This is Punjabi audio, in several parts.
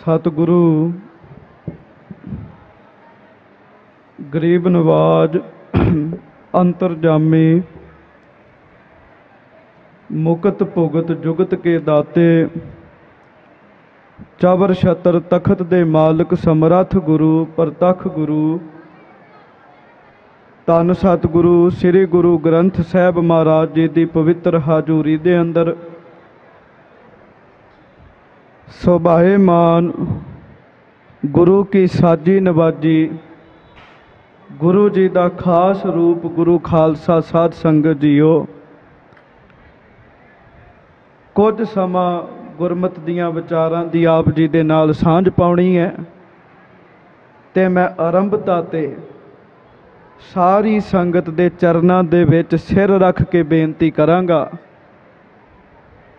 ਸਤਿਗੁਰੂ, ਗਰੀਬ ਨਵਾਜ, ਅੰਤਰਜਾਮੀ, ਮੁਕਤ ਭੁਗਤ ਜੁਗਤ ਕੇ ਦਾਤੇ, ਚਵਰ ਛਤਰ ਤਖਤ ਦੇ ਮਾਲਕ, ਸਮਰੱਥ ਗੁਰੂ, ਪ੍ਰਤੱਖ ਗੁਰੂ, ਧੰਨ ਸਤਿਗੁਰੂ, ਸ੍ਰੀ ਗੁਰੂ ਗ੍ਰੰਥ ਸਾਹਿਬ ਮਹਾਰਾਜ ਜੀ ਦੀ ਪਵਿੱਤਰ ਹਾਜ਼ੂਰੀ ਦੇ ਅੰਦਰ ਸੁਭਾਏ ਮਾਨ, ਗੁਰੂ ਕੀ ਸਾਜੀ ਨਵਾਜੀ। ਗੁਰੂ ਜੀ ਦਾ ਖਾਸ ਰੂਪ ਗੁਰੂ ਖਾਲਸਾ ਸਾਧ ਸੰਗਤ ਜੀਓ। ਕੁਝ ਸਮਾਂ ਗੁਰਮਤ ਦੀਆਂ ਵਿਚਾਰਾਂ ਦੀ ਆਪ ਜੀ ਦੇ ਨਾਲ ਸਾਂਝ ਪਾਉਣੀ ਹੈ ਤੇ ਮੈਂ ਆਰੰਭਤਾ ਤੇ ਸਾਰੀ ਸੰਗਤ ਦੇ ਚਰਨਾਂ ਦੇ ਵਿੱਚ ਸਿਰ ਰੱਖ ਕੇ ਬੇਨਤੀ ਕਰਾਂਗਾ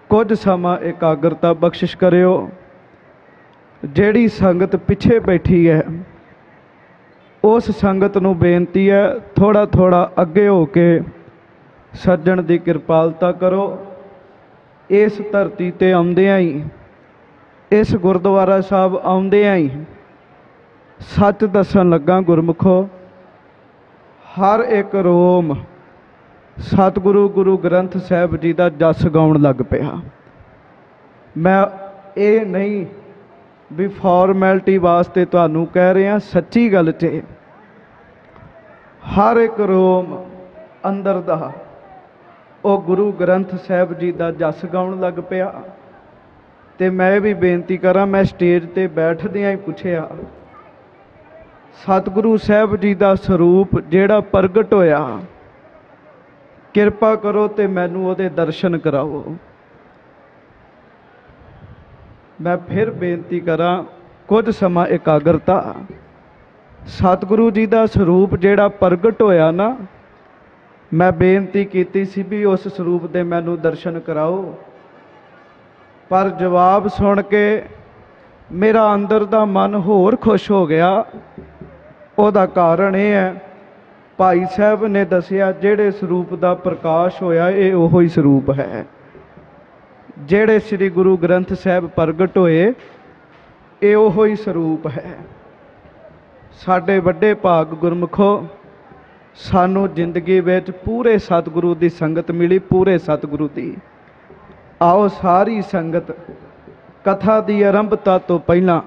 ਕੁਝ ਸਮਾਂ ਇਕਾਗਰਤਾ ਬਖਸ਼ਿਸ਼ ਕਰਿਓ। ਜਿਹੜੀ ਸੰਗਤ ਪਿੱਛੇ ਬੈਠੀ ਹੈ, ਉਸ ਸੰਗਤ ਨੂੰ ਬੇਨਤੀ ਹੈ ਥੋੜਾ ਥੋੜਾ ਅੱਗੇ ਹੋ ਕੇ ਸੱਜਣ ਦੀ ਕਿਰਪਾਲਤਾ ਕਰੋ। ਇਸ ਧਰਤੀ ਤੇ ਆਉਂਦਿਆਂ ਹੀ, ਇਸ ਗੁਰਦੁਆਰਾ ਸਾਹਿਬ ਆਉਂਦਿਆਂ ਹੀ ਸੱਚ ਦੱਸਣ ਲੱਗਾ ਗੁਰਮੁਖੋ, ਹਰ ਇੱਕ ਰੋਮ ਸਤਿਗੁਰੂ ਗੁਰੂ ਗ੍ਰੰਥ ਸਾਹਿਬ ਜੀ ਦਾ ਜਸ ਗਾਉਣ ਲੱਗ ਪਿਆ। ਮੈਂ ਇਹ ਨਹੀਂ ਵੀ ਫਾਰਮੈਲਿਟੀ ਵਾਸਤੇ ਤੁਹਾਨੂੰ ਕਹਿ ਰਿਹਾ, ਸੱਚੀ ਗੱਲ 'ਚ ਹਰ ਇੱਕ ਰੋਮ ਅੰਦਰ ਦਾ ਉਹ ਗੁਰੂ ਗ੍ਰੰਥ ਸਾਹਿਬ ਜੀ ਦਾ ਜਸ ਗਾਉਣ ਲੱਗ ਪਿਆ। ਤੇ ਮੈਂ ਵੀ ਬੇਨਤੀ ਕਰਾਂ, ਮੈਂ ਸਟੇਜ ਤੇ ਬੈਠਦਿਆਂ ਹੀ ਪੁੱਛਿਆ, ਸਤਿਗੁਰੂ ਸਾਹਿਬ ਜੀ ਦਾ ਸਰੂਪ ਜਿਹੜਾ ਪ੍ਰਗਟ ਹੋਇਆ ਕਿਰਪਾ ਕਰੋ ਤੇ ਮੈਨੂੰ ਉਹਦੇ ਦਰਸ਼ਨ ਕਰਾਓ। ਮੈਂ ਫਿਰ ਬੇਨਤੀ ਕਰਾਂ, ਕੁਝ ਸਮਾਂ ਇਕਾਗਰਤਾ। ਸਤਿਗੁਰੂ ਜੀ ਦਾ ਸਰੂਪ ਜਿਹੜਾ ਪ੍ਰਗਟ ਹੋਇਆ ਨਾ, ਮੈਂ ਬੇਨਤੀ ਕੀਤੀ ਸੀ ਵੀ ਉਸ ਸਰੂਪ ਦੇ ਮੈਨੂੰ ਦਰਸ਼ਨ ਕਰਾਓ। ਪਰ ਜਵਾਬ ਸੁਣ ਕੇ ਮੇਰਾ ਅੰਦਰ ਦਾ ਮਨ ਹੋਰ ਖੁਸ਼ ਹੋ ਗਿਆ। ਉਹਦਾ ਕਾਰਨ ਇਹ ਹੈ ਭਾਈ ਸਾਹਿਬ ਨੇ ਦੱਸਿਆ, ਜਿਹੜੇ ਸਰੂਪ ਦਾ ਪ੍ਰਕਾਸ਼ ਹੋਇਆ, ਇਹ ਉਹੋ ਹੀ ਸਰੂਪ ਹੈ। ਜਿਹੜੇ ਸ੍ਰੀ ਗੁਰੂ ਗ੍ਰੰਥ ਸਾਹਿਬ ਪ੍ਰਗਟ ਹੋਏ, ਇਹ ਉਹੋ ਹੀ ਸਰੂਪ ਹੈ। ਸਾਡੇ ਵੱਡੇ ਭਾਗ ਗੁਰਮਖੋ, ਸਾਨੂੰ ਜ਼ਿੰਦਗੀ ਵਿੱਚ ਪੂਰੇ ਸਤਿਗੁਰੂ ਦੀ ਸੰਗਤ ਮਿਲੀ, ਪੂਰੇ ਸਤਿਗੁਰੂ ਦੀ। ਆਓ ਸਾਰੀ ਸੰਗਤ, ਕਥਾ ਦੀ ਆਰੰਭਤਾ ਤੋਂ ਪਹਿਲਾਂ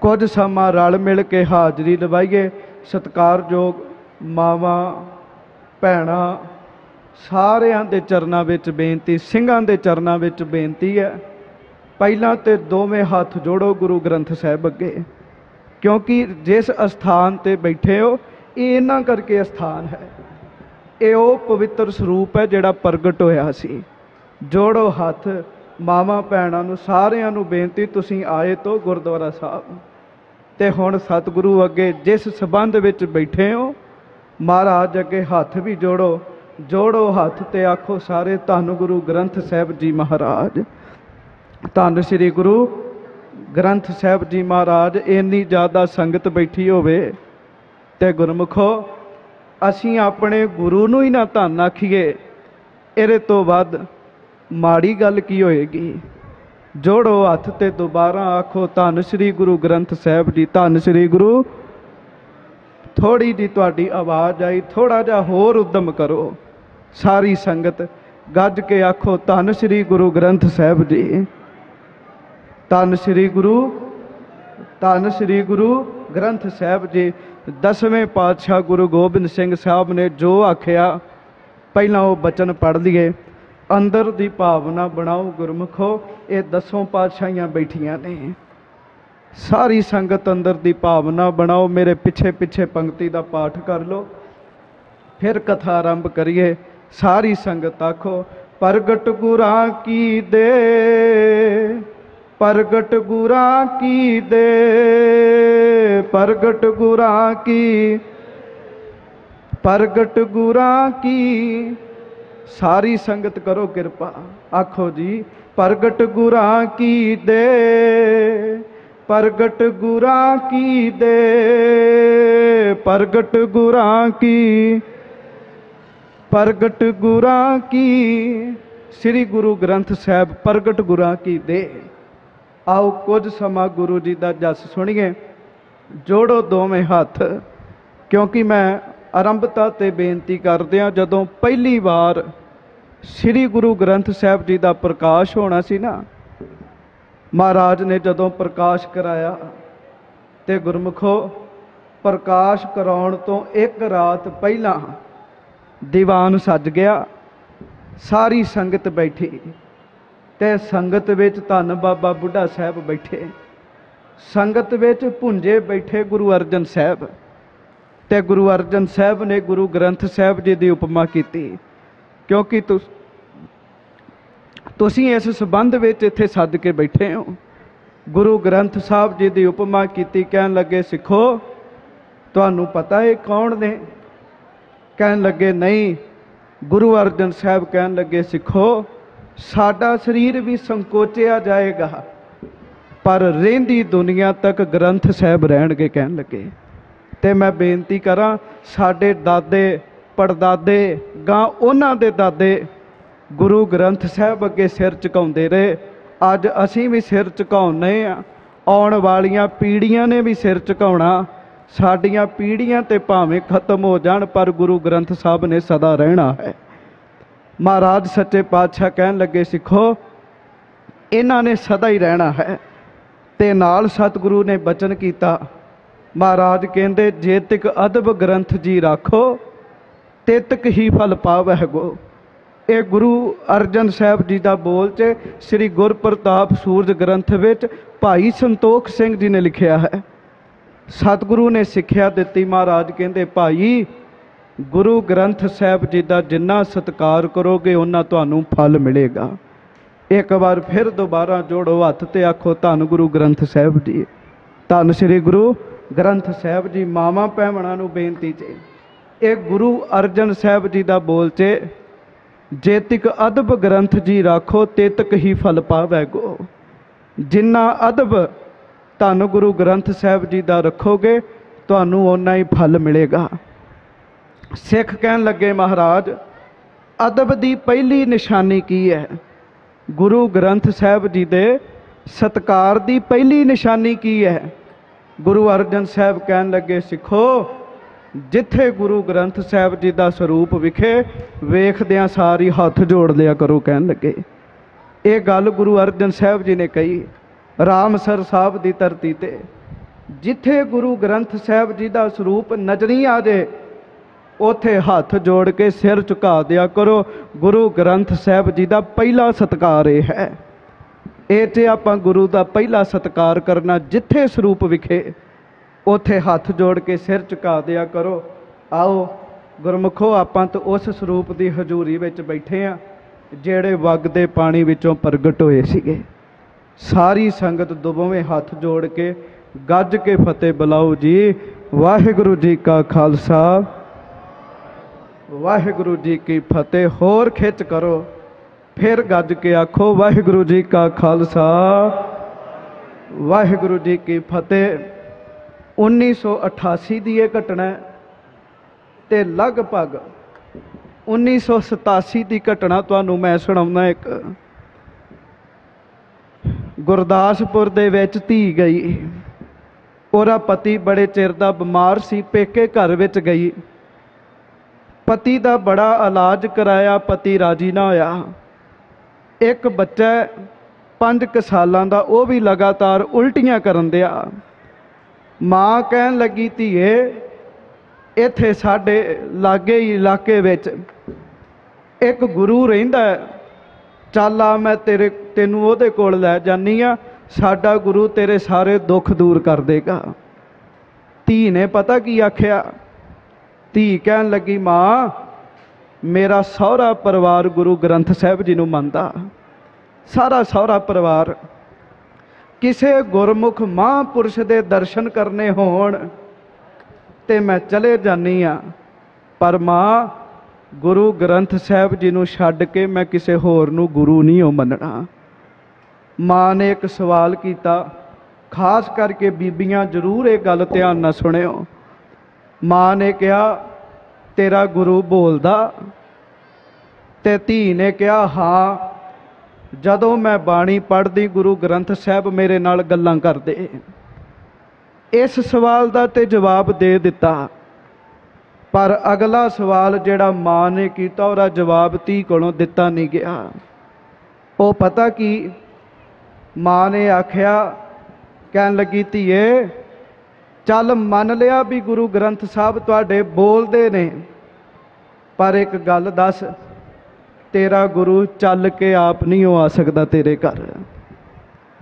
ਕੁਝ ਸਮਾਂ ਰਲ ਮਿਲ ਕੇ ਹਾਜ਼ਰੀ ਲਵਾਈਏ, ਸਤਿਕਾਰਯੋਗ ਮਾਵਾਂ, ਭੈਣਾਂ ਸਾਰਿਆਂ ਦੇ ਚਰਨਾਂ ਵਿੱਚ ਬੇਨਤੀ, ਸਿੰਘਾਂ ਦੇ ਚਰਨਾਂ ਵਿੱਚ ਬੇਨਤੀ ਹੈ। ਪਹਿਲਾਂ ਤੇ ਦੋਵੇਂ ਹੱਥ ਜੋੜੋ ਗੁਰੂ ਗ੍ਰੰਥ ਸਾਹਿਬ ਅੱਗੇ। ਕਿਉਂਕਿ ਜਿਸ ਅਸਥਾਨ ਤੇ ਬੈਠੇ ਹੋ, ਇਹ ਇਹਨਾਂ ਕਰਕੇ ਅਸਥਾਨ ਹੈ। ਇਹ ਉਹ ਪਵਿੱਤਰ ਸਰੂਪ ਹੈ ਜਿਹੜਾ ਪ੍ਰਗਟ ਹੋਇਆ ਸੀ। ਜੋੜੋ ਹੱਥ, ਮਾਵਾਂ, ਭੈਣਾਂ ਨੂੰ ਸਾਰਿਆਂ ਨੂੰ ਬੇਨਤੀ, ਤੁਸੀਂ ਆਏ ਤੋਂ ਗੁਰਦੁਆਰਾ ਸਾਹਿਬ। ਤੇ ਹੁਣ ਸਤਿਗੁਰੂ ਅੱਗੇ ਜਿਸ ਸਬੰਧ ਵਿੱਚ ਬੈਠੇ ਹੋ ਮਹਾਰਾਜ ਅੱਗੇ ਹੱਥ ਵੀ ਜੋੜੋ ਜੋੜੋ ਹੱਥ ਤੇ ਆਖੋ ਸਾਰੇ ਧੰਨ ਗੁਰੂ ਗ੍ਰੰਥ ਸਾਹਿਬ ਜੀ ਮਹਾਰਾਜ। ਧੰਨ ਸ੍ਰੀ ਗੁਰੂ ਗ੍ਰੰਥ ਸਾਹਿਬ ਜੀ ਮਹਾਰਾਜ, ਇੰਨੀ ਜ਼ਿਆਦਾ ਸੰਗਤ ਬੈਠੀ ਹੋਵੇ ਤੇ ਗੁਰਮੁਖੋ, ਅਸੀਂ ਆਪਣੇ ਗੁਰੂ ਨੂੰ ਹੀ ਨਾ ਧੰਨ ਆਖੀਏ। ਇਹਦੇ ਤੋਂ ਵੱਧ ਮਾੜੀ ਗੱਲ ਕੀ ਹੋਏਗੀ? ਜੋੜੋ ਹੱਥ ਤੇ ਦੁਬਾਰਾ ਆਖੋ, ਧੰਨ ਸ੍ਰੀ ਗੁਰੂ ਗ੍ਰੰਥ ਸਾਹਿਬ ਜੀ, ਧੰਨ ਸ੍ਰੀ ਗੁਰੂ ਥੋੜੀ ਜੀ ਤੁਹਾਡੀ ਆਵਾਜ਼ ਆਈ ਥੋੜਾ ਜਿਹਾ ਹੋਰ ਉਦਮ ਕਰੋ। ਸਾਰੀ ਸੰਗਤ ਗੱਜ ਕੇ ਆਖੋ, ਧੰਨ ਸ੍ਰੀ ਗੁਰੂ ਗ੍ਰੰਥ ਸਾਹਿਬ ਜੀ। ਧੰਨ ਸ੍ਰੀ ਗੁਰੂ, ਧੰਨ ਸ੍ਰੀ ਗੁਰੂ ਗ੍ਰੰਥ ਸਾਹਿਬ ਜੀ। ਦਸਵੇਂ ਪਾਤਸ਼ਾਹ ਗੁਰੂ ਗੋਬਿੰਦ ਸਿੰਘ ਸਾਹਿਬ ਨੇ ਜੋ ਆਖਿਆ, ਪਹਿਲਾਂ ਉਹ ਬਚਨ ਪੜ੍ਹ ਲਈਏ। ਅੰਦਰ ਦੀ ਭਾਵਨਾ ਬਣਾਓ ਗੁਰਮੁਖੋ, ਇਹ ਦਸੋਂ ਪਾਤਸ਼ਾਹੀਆਂ ਬੈਠੀਆਂ ਨੇ। ਸਾਰੀ ਸੰਗਤ ਅੰਦਰ ਦੀ ਭਾਵਨਾ ਬਣਾਓ, ਮੇਰੇ ਪਿੱਛੇ ਪਿੱਛੇ ਪੰਕਤੀ ਦਾ ਪਾਠ ਕਰ ਲਓ। ਫਿਰ ਕਥਾ ਆਰੰਭ ਕਰੀਏ, ਸਾਰੀ ਸੰਗਤ ਆਖੋ, ਪ੍ਰਗਟ ਗੁਰਾਂ ਕੀ ਦੇ? ਪ੍ਰਗਟ ਗੁਰਾਂ ਕੀ ਦੇ? ਪ੍ਰਗਟ ਗੁਰਾਂ ਕੀ? ਪ੍ਰਗਟ ਗੁਰਾਂ ਕੀ? ਸਾਰੀ ਸੰਗਤ ਕਰੋ ਕਿਰਪਾ। ਆਖੋ ਜੀ, ਪ੍ਰਗਟ ਗੁਰਾਂ ਕੀ ਦੇ? ਪ੍ਰਗਟ ਗੁਰਾਂ ਕੀ ਦੇ? ਪ੍ਰਗਟ ਗੁਰਾਂ ਕੀ? ਪ੍ਰਗਟ ਗੁਰਾਂ ਕੀ? ਸ੍ਰੀ ਗੁਰੂ ਗ੍ਰੰਥ ਸਾਹਿਬ ਪ੍ਰਗਟ ਗੁਰਾਂ ਕੀ ਦੇ? ਆਓ ਕੁਝ ਸਮਾਂ ਗੁਰੂ ਜੀ ਦਾ ਜਸ ਸੁਣੀਏ। ਜੋੜੋ ਦੋਵੇਂ ਹੱਥ, ਕਿਉਂਕਿ ਮੈਂ ਆਰੰਭਤਾ ਤੇ ਬੇਨਤੀ ਕਰਦਿਆਂ ਜਦੋਂ ਪਹਿਲੀ ਵਾਰ ਸ੍ਰੀ ਗੁਰੂ ਗ੍ਰੰਥ ਸਾਹਿਬ ਜੀ ਦਾ ਪ੍ਰਕਾਸ਼ ਹੋਣਾ ਸੀ ਨਾ ਮਹਾਰਾਜ ਨੇ ਜਦੋਂ ਪ੍ਰਕਾਸ਼ ਕਰਾਇਆ ਤੇ ਗੁਰਮੁਖੋ, ਪ੍ਰਕਾਸ਼ ਕਰਾਉਣ ਤੋਂ ਇੱਕ ਰਾਤ ਪਹਿਲਾਂ ਦੀਵਾਨ ਸੱਜ ਗਿਆ, ਸਾਰੀ ਸੰਗਤ ਬੈਠੀ ਤੇ ਸੰਗਤ ਵਿੱਚ ਧੰਨ ਬਾਬਾ ਬੁੱਢਾ ਸਾਹਿਬ ਬੈਠੇ। ਸੰਗਤ ਵਿੱਚ ਭੁੰਜੇ ਬੈਠੇ ਗੁਰੂ ਅਰਜਨ ਸਾਹਿਬ ਤੇ ਗੁਰੂ ਅਰਜਨ ਸਾਹਿਬ ਨੇ ਗੁਰੂ ਗ੍ਰੰਥ ਸਾਹਿਬ ਜੀ ਦੀ ਉਪਮਾ ਕੀਤੀ, ਕਿਉਂਕਿ ਤੁਸੀਂ ਇਸ ਸਬੰਧ ਵਿੱਚ ਇੱਥੇ ਸੱਦ ਕੇ ਬੈਠੇ ਹੋ। ਗੁਰੂ ਗ੍ਰੰਥ ਸਾਹਿਬ ਜੀ ਦੀ ਉਪਮਾ ਕੀਤੀ, ਕਹਿਣ ਲੱਗੇ, ਸਿੱਖੋ, ਤੁਹਾਨੂੰ ਪਤਾ ਹੈ ਕੌਣ ਨੇ? ਕਹਿਣ ਲੱਗੇ, ਨਹੀਂ। ਗੁਰੂ ਅਰਜਨ ਸਾਹਿਬ ਕਹਿਣ ਲੱਗੇ, ਸਿੱਖੋ, ਸਾਡਾ ਸਰੀਰ ਵੀ ਸੰਕੋਚਿਆ ਜਾਏਗਾ, ਪਰ ਰਹਿੰਦੀ ਦੁਨੀਆ ਤੱਕ ਗ੍ਰੰਥ ਸਾਹਿਬ ਰਹਿਣਗੇ, ਕਹਿਣ ਲੱਗੇ। ਤੇ ਮੈਂ ਬੇਨਤੀ ਕਰਾਂ, ਸਾਡੇ ਦਾਦੇ, ਪੜਦਾਦੇ, ਗਾਂ ਉਹਨਾਂ ਦੇ ਦਾਦੇ ਗੁਰੂ ਗ੍ਰੰਥ ਸਾਹਿਬ ਅੱਗੇ ਸਿਰ ਝੁਕਾਉਂਦੇ ਰਹੇ। ਅੱਜ ਅਸੀਂ ਵੀ ਸਿਰ ਝੁਕਾਉਂਦੇ ਆ ਆਉਣ ਵਾਲੀਆਂ ਪੀੜ੍ਹੀਆਂ ਨੇ ਵੀ ਸਿਰ ਝੁਕਾਉਣਾ। ਸਾਡੀਆਂ ਪੀੜ੍ਹੀਆਂ ਤੇ ਭਾਵੇਂ ਖਤਮ ਹੋ ਜਾਣ, ਪਰ ਗੁਰੂ ਗ੍ਰੰਥ ਸਾਹਿਬ ਨੇ ਸਦਾ ਰਹਿਣਾ ਹੈ। ਮਹਾਰਾਜ ਸੱਚੇ ਪਾਤਸ਼ਾਹ ਕਹਿਣ ਲੱਗੇ, ਸਿੱਖੋ, ਇਹਨਾਂ ਨੇ ਸਦਾ ਹੀ ਰਹਿਣਾ ਹੈ। ਤੇ ਨਾਲ ਸਤਿਗੁਰੂ ਨੇ ਬਚਨ ਕੀਤਾ। ਮਹਾਰਾਜ ਕਹਿੰਦੇ, ਜੇ ਤਿਕ ਅਦਬ ਗ੍ਰੰਥ ਜੀ ਰੱਖੋ, ਤੇ ਤਕ ਹੀ ਫਲ ਪਾਵਹਿਗੋ ਇਹ ਗੁਰੂ ਅਰਜਨ ਸਾਹਿਬ ਜੀ ਦਾ ਬੋਲ ਚ ਸ੍ਰੀ ਗੁਰਪ੍ਰਤਾਪ ਸੂਰਜ ਗ੍ਰੰਥ ਵਿੱਚ ਭਾਈ ਸੰਤੋਖ ਸਿੰਘ ਜੀ ਨੇ ਲਿਖਿਆ ਹੈ। ਸਤਿਗੁਰੂ ਨੇ ਸਿੱਖਿਆ ਦਿੱਤੀ ਮਹਾਰਾਜ, ਕਹਿੰਦੇ, ਭਾਈ, ਗੁਰੂ ਗ੍ਰੰਥ ਸਾਹਿਬ ਜੀ ਦਾ ਜਿੰਨਾ ਸਤਿਕਾਰ ਕਰੋਗੇ ਉਹਨਾਂ ਤੁਹਾਨੂੰ ਫਲ ਮਿਲੇਗਾ। ਇੱਕ ਵਾਰ ਫਿਰ ਦੁਬਾਰਾ ਜੋੜੋ ਹੱਥ ਤੇ ਆਖੋ, ਧੰਨ ਗੁਰੂ ਗ੍ਰੰਥ ਸਾਹਿਬ ਜੀ। ਧੰਨ ਸ੍ਰੀ ਗੁਰੂ ਗ੍ਰੰਥ ਸਾਹਿਬ ਜੀ, ਮਾਵਾਂ, ਭੈਣਾਂ ਨੂੰ ਬੇਨਤੀ ਚ ਇਹ ਗੁਰੂ ਅਰਜਨ ਸਾਹਿਬ ਜੀ ਦਾ ਬੋਲ ਚ ਜੇਤਿਕ ਅਦਬ ਗ੍ਰੰਥ ਜੀ ਰਾਖੋ ਤੇਤਕ ਹੀ ਫਲ ਪਾਵੈਗੋ ਜਿੰਨਾ ਅਦਬ ਧੰਨ ਗੁਰੂ ਗ੍ਰੰਥ ਸਾਹਿਬ ਜੀ ਦਾ ਰੱਖੋਗੇ, ਤੁਹਾਨੂੰ ਓਨਾ ਹੀ ਫਲ ਮਿਲੇਗਾ। ਸਿੱਖ ਕਹਿਣ ਲੱਗੇ, ਮਹਾਰਾਜ, ਅਦਬ ਦੀ ਪਹਿਲੀ ਨਿਸ਼ਾਨੀ ਕੀ ਹੈ? ਗੁਰੂ ਗ੍ਰੰਥ ਸਾਹਿਬ ਜੀ ਦੇ ਸਤਕਾਰ ਦੀ ਪਹਿਲੀ ਨਿਸ਼ਾਨੀ ਕੀ ਹੈ? ਗੁਰੂ ਅਰਜਨ ਸਾਹਿਬ ਕਹਿਣ ਲੱਗੇ, ਸਿੱਖੋ ਜਿੱਥੇ ਗੁਰੂ ਗ੍ਰੰਥ ਸਾਹਿਬ ਜੀ ਦਾ ਸਰੂਪ ਵਿਖੇ ਵੇਖਦਿਆਂ ਸਾਰੀ ਹੱਥ ਜੋੜ ਲਿਆ ਕਰੋ ਕਹਿਣ ਲੱਗੇ। ਇਹ ਗੱਲ ਗੁਰੂ ਅਰਜਨ ਸਾਹਿਬ ਜੀ ਨੇ ਕਹੀ ਰਾਮਸਰ ਸਾਹਿਬ ਦੀ ਧਰਤੀ ਤੇ, ਜਿੱਥੇ ਗੁਰੂ ਗ੍ਰੰਥ ਸਾਹਿਬ ਜੀ ਦਾ ਸਰੂਪ ਨਜ਼ਰੀ ਆ ਜੇ, ਉਥੇ ਹੱਥ ਜੋੜ ਕੇ ਸਿਰ ਝੁਕਾ ਦਿਆ ਕਰੋ। ਗੁਰੂ ਗ੍ਰੰਥ ਸਾਹਿਬ ਜੀ ਦਾ ਪਹਿਲਾ ਸਤਕਾਰ ਇਹ ਹੈ। ਇਹ ਤੇ ਆਪਾਂ ਗੁਰੂ ਦਾ ਪਹਿਲਾ ਸਤਕਾਰ ਕਰਨਾ ਜਿੱਥੇ ਸਰੂਪ ਵਿਖੇ ਉਥੇ ਹੱਥ ਜੋੜ ਕੇ ਸਿਰ ਝੁਕਾ ਦਿਆ ਕਰੋ। ਆਓ, ਗੁਰਮੁਖੋ, ਆਪਾਂ ਤਾਂ ਉਸ ਸਰੂਪ ਦੀ ਹਜ਼ੂਰੀ ਵਿੱਚ ਬੈਠੇ ਆ, ਜਿਹੜੇ ਵਗਦੇ ਪਾਣੀ ਵਿੱਚੋਂ ਪ੍ਰਗਟ ਹੋਏ ਸੀਗੇ। ਸਾਰੀ ਸੰਗਤ ਦੁਬਵੇਂ ਹੱਥ ਜੋੜ ਕੇ ਗੱਜ ਕੇ ਫਤਿਹ ਬੁਲਾਓ ਜੀ। ਵਾਹਿਗੁਰੂ ਜੀ ਕਾ ਖਾਲਸਾ। ਵਾਹਿਗੁਰੂ ਜੀ ਕੀ ਫਤਿਹ। ਹੋਰ ਖਿੱਚ ਕਰੋ। ਫਿਰ ਗੱਜ ਕੇ ਆਖੋ, ਵਾਹਿਗੁਰੂ ਜੀ ਕਾ ਖਾਲਸਾ। ਵਾਹਿਗੁਰੂ ਜੀ ਕੀ ਫਤਿਹ। 1988 ਦੀ ਇਹ ਘਟਨਾ ਹੈ ਤੇ ਲਗਭਗ 1987 ਦੀ ਘਟਨਾ ਤੁਹਾਨੂੰ ਮੈਂ ਸੁਣਾਉਣਾ ਇੱਕ। ਗੁਰਦਾਸਪੁਰ ਦੇ ਵਿੱਚ ਧੀ ਗਈ। ਉਹਦਾ ਪਤੀ ਬੜੇ ਚਿਰ ਦਾ ਬਿਮਾਰ ਸੀ, ਪੇਕੇ ਘਰ ਵਿੱਚ ਗਈ। ਪਤੀ ਦਾ ਬੜਾ ਇਲਾਜ ਕਰਾਇਆ, ਪਤੀ ਰਾਜੀ ਨਾ ਹੋਇਆ। ਇੱਕ ਬੱਚਾ 5 ਸਾਲਾਂ ਦਾ, ਉਹ ਵੀ ਲਗਾਤਾਰ ਉਲਟੀਆਂ ਕਰਨ ਦਿਆ। ਮਾਂ ਕਹਿਣ ਲੱਗੀ, ਧੀਏ, ਇੱਥੇ ਸਾਡੇ ਲਾਗੇ ਹੀ ਇਲਾਕੇ ਵਿੱਚ ਇੱਕ ਗੁਰੂ ਰਹਿੰਦਾ ਚੱਲ ਆ, ਮੈਂ ਤੇਰੇ, ਤੈਨੂੰ ਉਹਦੇ ਕੋਲ ਲੈ ਜਾਨੀ ਆ ਸਾਡਾ ਗੁਰੂ ਤੇਰੇ ਸਾਰੇ ਦੁੱਖ ਦੂਰ ਕਰ ਦੇਗਾ। ਧੀ ਨੇ ਪਤਾ ਕੀ ਆਖਿਆ? ਧੀ ਕਹਿਣ ਲੱਗੀ, ਮਾਂ, ਮੇਰਾ ਸਹੁਰਾ ਪਰਿਵਾਰ ਗੁਰੂ ਗ੍ਰੰਥ ਸਾਹਿਬ ਜੀ ਨੂੰ ਮੰਨਦਾ। ਸਾਰਾ ਸਹੁਰਾ ਪਰਿਵਾਰ ਕਿਸੇ ਗੁਰਮੁਖ ਮਹਾਂਪੁਰਸ਼ ਦੇ ਦਰਸ਼ਨ ਕਰਨੇ ਹੋਣ ਤੇ ਮੈਂ ਚਲੇ ਜਾਨੀ ਆ ਪਰ ਮਾਂ, ਗੁਰੂ ਗ੍ਰੰਥ ਸਾਹਿਬ ਜੀ ਨੂੰ ਛੱਡ ਕੇ ਮੈਂ ਕਿਸੇ ਹੋਰ ਨੂੰ ਗੁਰੂ ਨਹੀਂ ਉਹ ਮੰਨਣਾ। ਮਾਂ ਨੇ ਇੱਕ ਸਵਾਲ ਕੀਤਾ, ਖਾਸ ਕਰਕੇ ਬੀਬੀਆਂ ਜ਼ਰੂਰ ਇਹ ਗੱਲ ਧਿਆਨ ਨਾਲ ਸੁਣਿਓ। ਮਾਂ ਨੇ ਕਿਹਾ, ਤੇਰਾ ਗੁਰੂ ਬੋਲਦਾ? ਤੇ ਧੀ ਨੇ ਕਿਹਾ, ਹਾਂ। ਜਦੋਂ ਮੈਂ ਬਾਣੀ ਪੜ੍ਹਦੀ ਗੁਰੂ ਗ੍ਰੰਥ ਸਾਹਿਬ ਮੇਰੇ ਨਾਲ ਗੱਲਾਂ ਕਰਦੇ, ਇਸ ਸਵਾਲ ਦਾ ਤੇ ਜਵਾਬ ਦੇ ਦਿੱਤਾ। ਪਰ ਅਗਲਾ ਸਵਾਲ ਜਿਹੜਾ ਮਾਂ ਨੇ ਕੀਤਾ ਉਹਦਾ ਜਵਾਬ ਧੀ ਕੋਲੋਂ ਦਿੱਤਾ ਨਹੀਂ ਗਿਆ। ਉਹ ਪਤਾ ਕੀ? ਮਾਂ ਨੇ ਆਖਿਆ, ਕਹਿਣ ਲੱਗੀ, ਧੀਏ, ਚੱਲ ਮੰਨ ਲਿਆ ਵੀ ਗੁਰੂ ਗ੍ਰੰਥ ਸਾਹਿਬ ਤੁਹਾਡੇ ਬੋਲਦੇ ਨੇ, ਪਰ ਇੱਕ ਗੱਲ ਦੱਸ ਤੇਰਾ ਗੁਰੂ ਚੱਲ ਕੇ ਆਪ ਨਹੀਂ ਉਹ ਆ ਸਕਦਾ ਤੇਰੇ ਘਰ।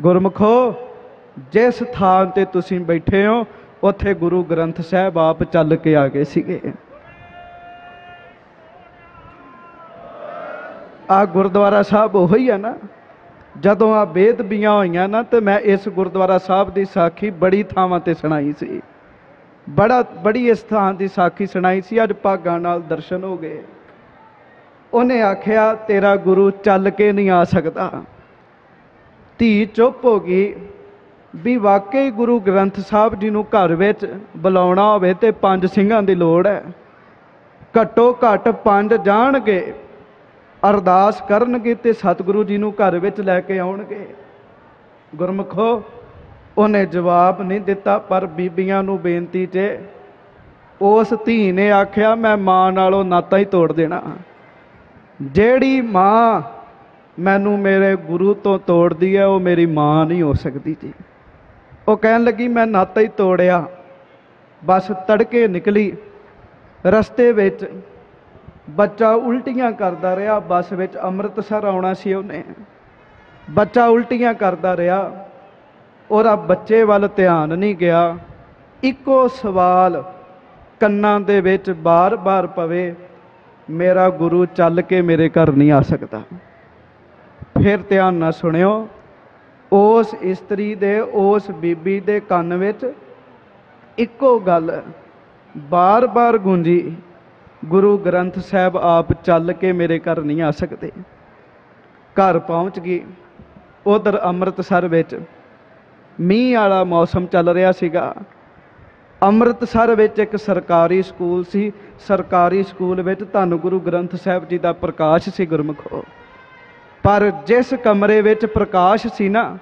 ਗੁਰਮਖੋ, ਜਿਸ ਥਾਂ ਤੇ ਤੁਸੀਂ ਬੈਠੇ ਹੋ, ਉੱਥੇ ਗੁਰੂ ਗ੍ਰੰਥ ਸਾਹਿਬ ਆਪ ਚੱਲ ਕੇ ਆ ਗਏ ਸੀਗੇ। ਆ ਗੁਰਦੁਆਰਾ ਸਾਹਿਬ ਉਹੀ ਆ ਨਾ, ਜਦੋਂ ਆ ਬੇਦਬੀਆਂ ਹੋਈਆਂ ਨਾ, ਤੇ ਮੈਂ ਇਸ ਗੁਰਦੁਆਰਾ ਸਾਹਿਬ ਦੀ ਸਾਖੀ ਬੜੀ ਥਾਵਾਂ ਤੇ ਸੁਣਾਈ ਸੀ। ਬੜਾ, ਬੜੀ ਇਸ ਥਾਂ ਦੀ ਸਾਖੀ ਸੁਣਾਈ ਸੀ, ਅੱਜ ਭਾਗਾਂ ਨਾਲ ਦਰਸ਼ਨ ਹੋ ਗਏ। ਉਹਨੇ ਆਖਿਆ, ਤੇਰਾ ਗੁਰੂ ਚੱਲ ਕੇ ਨਹੀਂ ਆ ਸਕਦਾ। ਧੀ ਚੁੱਪ ਹੋ ਗਈ ਵੀ ਵਾਕਈ ਗੁਰੂ ਗ੍ਰੰਥ ਸਾਹਿਬ ਜੀ ਨੂੰ ਘਰ ਵਿੱਚ ਬੁਲਾਉਣਾ ਹੋਵੇ ਤੇ ਪੰਜ ਸਿੰਘਾਂ ਦੀ ਲੋੜ ਹੈ। ਘੱਟੋ ਘੱਟ ਪੰਜ ਜਾਣਗੇ, ਅਰਦਾਸ ਕਰਨਗੇ ਤੇ ਸਤਿਗੁਰੂ ਜੀ ਨੂੰ ਘਰ ਵਿੱਚ ਲੈ ਕੇ ਆਉਣਗੇ। ਗੁਰਮਖੋ, ਉਹਨੇ ਜਵਾਬ ਨਹੀਂ ਦਿੱਤਾ, ਪਰ ਬੀਬੀਆਂ ਨੂੰ ਬੇਨਤੀ 'ਚ ਉਸ ਧੀ ਨੇ ਆਖਿਆ, ਮੈਂ ਮਾਂ ਨਾਲੋਂ ਨਾਤਾ ਹੀ ਤੋੜ ਦੇਣਾ। ਜਿਹੜੀ ਮਾਂ ਮੈਨੂੰ ਮੇਰੇ ਗੁਰੂ ਤੋਂ ਤੋੜਦੀ ਹੈ, ਉਹ ਮੇਰੀ ਮਾਂ ਨਹੀਂ ਹੋ ਸਕਦੀ ਜੀ। ਉਹ ਕਹਿਣ ਲੱਗੀ, ਮੈਂ ਨਾਤਾ ਹੀ ਤੋੜਿਆ। ਬਸ ਤੜਕੇ ਨਿਕਲੀ। ਰਸਤੇ ਵਿੱਚ ਬੱਚਾ ਉਲਟੀਆਂ ਕਰਦਾ ਰਿਹਾ। ਬੱਸ ਵਿੱਚ ਅੰਮ੍ਰਿਤਸਰ ਆਉਣਾ ਸੀ ਉਹਨੇ। ਬੱਚਾ ਉਲਟੀਆਂ ਕਰਦਾ ਰਿਹਾ। ਉਹਦਾ ਬੱਚੇ ਵੱਲ ਧਿਆਨ ਨਹੀਂ ਗਿਆ। ਇੱਕੋ ਸਵਾਲ ਕੰਨਾਂ ਦੇ ਵਿੱਚ ਬਾਰ-ਬਾਰ ਪਵੇ। ਮੇਰਾ ਗੁਰੂ ਚੱਲ ਕੇ ਮੇਰੇ ਘਰ ਨਹੀਂ ਆ ਸਕਦਾ। ਫਿਰ ਧਿਆਨ ਨਾਲ ਸੁਣਿਓ, ਉਸ ਇਸਤਰੀ ਦੇ, ਉਸ ਬੀਬੀ ਦੇ ਕੰਨ ਵਿੱਚ ਇੱਕੋ ਗੱਲ ਬਾਰ-ਬਾਰ ਗੂੰਜੀ, ਗੁਰੂ ਗ੍ਰੰਥ ਸਾਹਿਬ ਆਪ ਚੱਲ ਕੇ ਮੇਰੇ ਘਰ ਨਹੀਂ ਆ ਸਕਦੇ। ਘਰ ਪਹੁੰਚ ਗਈ, ਉਧਰ ਅੰਮ੍ਰਿਤਸਰ ਵਿੱਚ। ਮੀਂਹ ਵਾਲਾ ਮੌਸਮ ਚੱਲ ਰਿਹਾ ਸੀਗਾ। ਅੰਮ੍ਰਿਤਸਰ ਵਿੱਚ ਇੱਕ ਸਰਕਾਰੀ ਸਕੂਲ ਸੀ। ਸਰਕਾਰੀ ਸਕੂਲ ਵਿੱਚ ਧੰਨ ਗੁਰੂ ਗ੍ਰੰਥ ਸਾਹਿਬ ਜੀ ਦਾ ਪ੍ਰਕਾਸ਼ ਸੀ ਗੁਰਮੁਖੋ। ਪਰ ਜਿਸ ਕਮਰੇ ਵਿੱਚ ਪ੍ਰਕਾਸ਼ ਸੀ ਨਾ,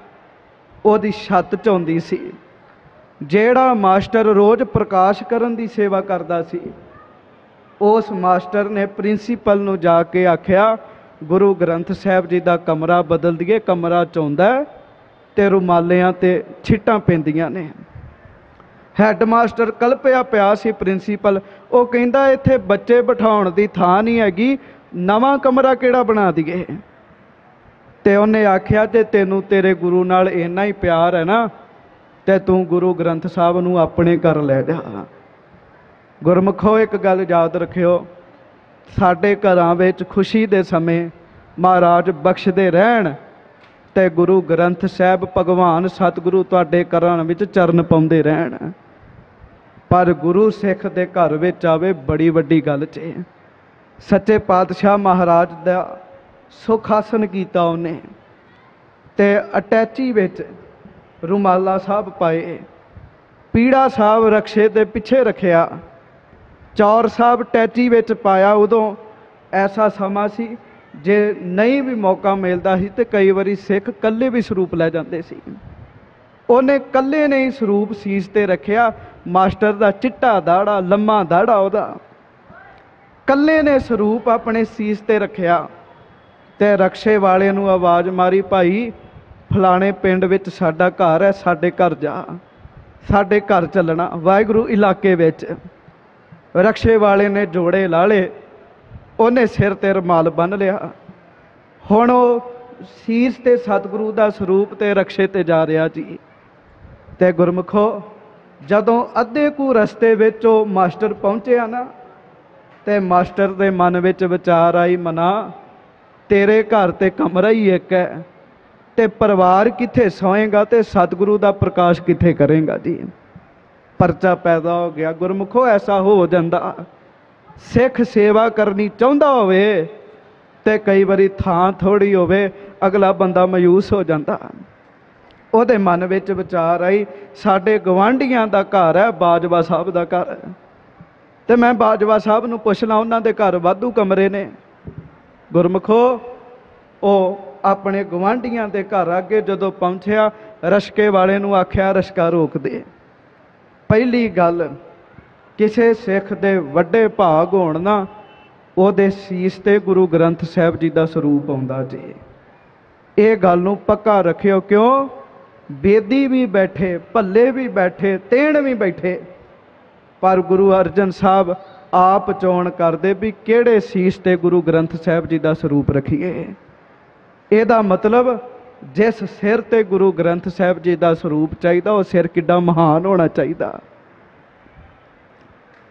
ਉਹਦੀ ਛੱਤ ਝੌਂਦੀ ਸੀ। ਜਿਹੜਾ ਮਾਸਟਰ ਰੋਜ਼ ਪ੍ਰਕਾਸ਼ ਕਰਨ ਦੀ ਸੇਵਾ ਕਰਦਾ ਸੀ, ਉਸ ਮਾਸਟਰ ਨੇ ਪ੍ਰਿੰਸੀਪਲ ਨੂੰ ਜਾ ਕੇ ਆਖਿਆ, ਗੁਰੂ ਗ੍ਰੰਥ ਸਾਹਿਬ ਜੀ ਦਾ ਕਮਰਾ ਬਦਲ ਦਈਏ, ਕਮਰਾ ਚੌਂਦਾ ਹੈ ਤੇ ਰੁਮਾਲਿਆਂ ਤੇ ਛਿੱਟਾਂ ਪੈਂਦੀਆਂ ਨੇ। ਹੈੱਡਮਾਸਟਰ ਕਲਪਿਆ ਪਿਆ ਸੀ ਪ੍ਰਿੰਸੀਪਲ। ਉਹ ਕਹਿੰਦਾ, ਇੱਥੇ ਬੱਚੇ ਬਿਠਾਉਣ ਦੀ ਥਾਂ ਨਹੀਂ ਹੈਗੀ। ਨਵਾਂ ਕਮਰਾ ਕਿਹੜਾ ਬਣਾ ਦਈਏ? ਤੇ ਉਹਨੇ ਆਖਿਆ ਤੇ ਤੈਨੂੰ ਤੇਰੇ ਗੁਰੂ ਨਾਲ ਇੰਨਾ ਹੀ ਪਿਆਰ ਹੈ ਨਾ, ਤੇ ਤੂੰ ਗੁਰੂ ਗ੍ਰੰਥ ਸਾਹਿਬ ਨੂੰ ਆਪਣੇ ਘਰ ਲੈ ਜਾ। ਗੁਰਮੁਖੋ, ਇੱਕ ਗੱਲ ਯਾਦ ਰੱਖਿਓ। ਸਾਡੇ ਘਰਾਂ ਵਿੱਚ ਖੁਸ਼ੀ ਦੇ ਸਮੇਂ ਮਹਾਰਾਜ ਬਖਸ਼ਦੇ ਰਹਿਣ ਤੇ ਗੁਰੂ ਗ੍ਰੰਥ ਸਾਹਿਬ ਭਗਵਾਨ ਸਤਿਗੁਰੂ ਤੁਹਾਡੇ ਘਰਾਂ ਵਿੱਚ ਚਰਨ ਪਾਉਂਦੇ ਰਹਿਣ। ਪਰ ਗੁਰੂ ਸਿੱਖ ਦੇ ਘਰ ਵਿੱਚ ਆਵੇ ਬੜੀ ਵੱਡੀ ਗੱਲ 'ਚ ਸੱਚੇ ਪਾਤਸ਼ਾਹ ਮਹਾਰਾਜ ਦਾ ਸੁਖ ਆਸਨ ਕੀਤਾ ਉਹਨੇ ਤੇ ਅਟੈਚੀ ਵਿੱਚ ਰੁਮਾਲਾ ਸਾਹਿਬ ਪਾਏ। ਪੀੜਾ ਸਾਹਿਬ ਰਖਸ਼ੇ ਦੇ ਪਿੱਛੇ ਰੱਖਿਆ। ਚੌਰ ਸਾਹਿਬ ਟੈਚੀ ਵਿੱਚ ਪਾਇਆ ਉਦੋਂ ਐਸਾ ਸਮਾਂ ਸੀ, ਜੇ ਨਹੀਂ ਵੀ ਮੌਕਾ ਮਿਲਦਾ ਸੀ ਤੇ ਕਈ ਵਾਰੀ ਸਿੱਖ ਇਕੱਲੇ ਵੀ ਸਰੂਪ ਲੈ ਜਾਂਦੇ ਸੀ। ਉਹਨੇ ਇਕੱਲੇ ਨੇ ਹੀ ਸਰੂਪ ਸੀਸ ਤੇ ਰੱਖਿਆ। ਮਾਸਟਰ ਦਾ ਚਿੱਟਾ ਦਾੜਾ, ਲੰਮਾ ਦਾੜਾ ਉਹਦਾ। ਇਕੱਲੇ ਨੇ ਸਰੂਪ ਆਪਣੇ ਸੀਸ ਤੇ ਰੱਖਿਆ। ਤੇ ਰਕਸ਼ੇ ਵਾਲੇ ਨੂੰ ਆਵਾਜ਼ ਮਾਰੀ, ਭਾਈ, ਫਲਾਣੇ ਪਿੰਡ ਵਿੱਚ ਸਾਡਾ ਘਰ ਹੈ, ਸਾਡੇ ਘਰ ਜਾ। ਸਾਡੇ ਘਰ ਚੱਲਣਾ, ਵਾਹਿਗੁਰੂ ਇਲਾਕੇ ਵਿੱਚ। ਰਕਸ਼ੇ ਵਾਲੇ ਨੇ ਜੋੜੇ ਲਾਲੇ। ਉਹਨੇ ਸਿਰ ਤੇ ਰਮਾਲ ਬੰਨ ਲਿਆ। ਹੁਣ ਉਹ ਸੀਸ ਤੇ ਸਤਿਗੁਰੂ ਦਾ ਸਰੂਪ ਤੇ ਰਕਸ਼ੇ ਤੇ ਜਾ ਰਿਹਾ ਜੀ। ਤੇ ਗੁਰਮੁਖੋ, ਜਦੋਂ ਅੱਧੇ ਕੁ ਰਸਤੇ ਵਿੱਚ ਉਹ ਮਾਸਟਰ ਪਹੁੰਚਿਆ ਨਾ, ਤੇ ਮਾਸਟਰ ਦੇ ਮਨ ਵਿੱਚ ਵਿਚਾਰ ਆਈ, ਮਨਾ, ਤੇਰੇ ਘਰ ਤੇ ਕਮਰਾ ਹੀ ਇੱਕ ਹੈ, ਤੇ ਪਰਿਵਾਰ ਕਿੱਥੇ ਸੋਏਗਾ ਤੇ ਸਤਿਗੁਰੂ ਦਾ ਪ੍ਰਕਾਸ਼ ਕਿੱਥੇ ਕਰੇਗਾ ਜੀ? ਪਰਚਾ ਪੈਦਾ ਹੋ ਗਿਆ। ਗੁਰਮੁਖੋ, ਐਸਾ ਹੋ ਜਾਂਦਾ। ਸਿੱਖ ਸੇਵਾ ਕਰਨੀ ਚਾਹੁੰਦਾ ਹੋਵੇ, ਤੇ ਕਈ ਵਾਰੀ ਥਾਂ ਥੋੜੀ ਹੋਵੇ, ਅਗਲਾ ਬੰਦਾ ਮਾਯੂਸ ਹੋ ਜਾਂਦਾ। ਉਹਦੇ ਮਨ ਵਿੱਚ ਵਿਚਾਰ ਆਈ, ਸਾਡੇ ਗਵਾਂਢੀਆਂ ਦਾ ਘਰ ਹੈ, ਬਾਜਵਾ ਸਾਹਿਬ ਦਾ ਘਰ ਹੈ। ਤੇ ਮੈਂ ਬਾਜਵਾ ਸਾਹਿਬ ਨੂੰ ਪੁੱਛ ਲਾਂ, ਉਹਨਾਂ ਦੇ ਘਰ ਵਾਧੂ ਕਮਰੇ ਨੇ। ਗੁਰਮਖੋ, ਉਹ ਆਪਣੇ ਗਵਾਂਢੀਆਂ ਦੇ ਘਰ ਅੱਗੇ ਜਦੋਂ ਪਹੁੰਚਿਆ, ਰਸ਼ਕੇ ਵਾਲੇ ਨੂੰ ਆਖਿਆ, ਰਸ਼ਕਾ ਰੋਕ ਦੇ। ਪਹਿਲੀ ਗੱਲ, ਕਿਸੇ ਸਿੱਖ ਦੇ ਵੱਡੇ ਭਾਗ ਹੋਣ ਨਾ, ਉਹਦੇ ਸੀਸ ਤੇ ਗੁਰੂ ਗ੍ਰੰਥ ਸਾਹਿਬ ਜੀ ਦਾ ਸਰੂਪ ਆਉਂਦਾ ਜੀ। ਇਹ ਗੱਲ ਨੂੰ ਪੱਕਾ ਰੱਖਿਓ ਕਿਉਂ? ਬੇਦੀ ਵੀ ਬੈਠੇ, ਭੱਲੇ ਵੀ ਬੈਠੇ, ਤੇਣ ਵੀ ਬੈਠੇ। ਪਰ ਗੁਰੂ ਅਰਜਨ ਸਾਹਿਬ ਆਪ ਚੋਣ ਕਰਦੇ ਵੀ ਕਿਹੜੇ ਸੀਸ ਤੇ ਗੁਰੂ ਗ੍ਰੰਥ ਸਾਹਿਬ ਜੀ ਦਾ ਸਰੂਪ ਰੱਖੀਏ। ਇਹਦਾ ਮਤਲਬ ਜਿਸ ਸਿਰ ਤੇ ਗੁਰੂ ਗ੍ਰੰਥ ਸਾਹਿਬ ਜੀ ਦਾ ਸਰੂਪ ਚਾਹੀਦਾ, ਉਹ ਸਿਰ ਕਿੱਡਾ ਮਹਾਨ ਹੋਣਾ ਚਾਹੀਦਾ।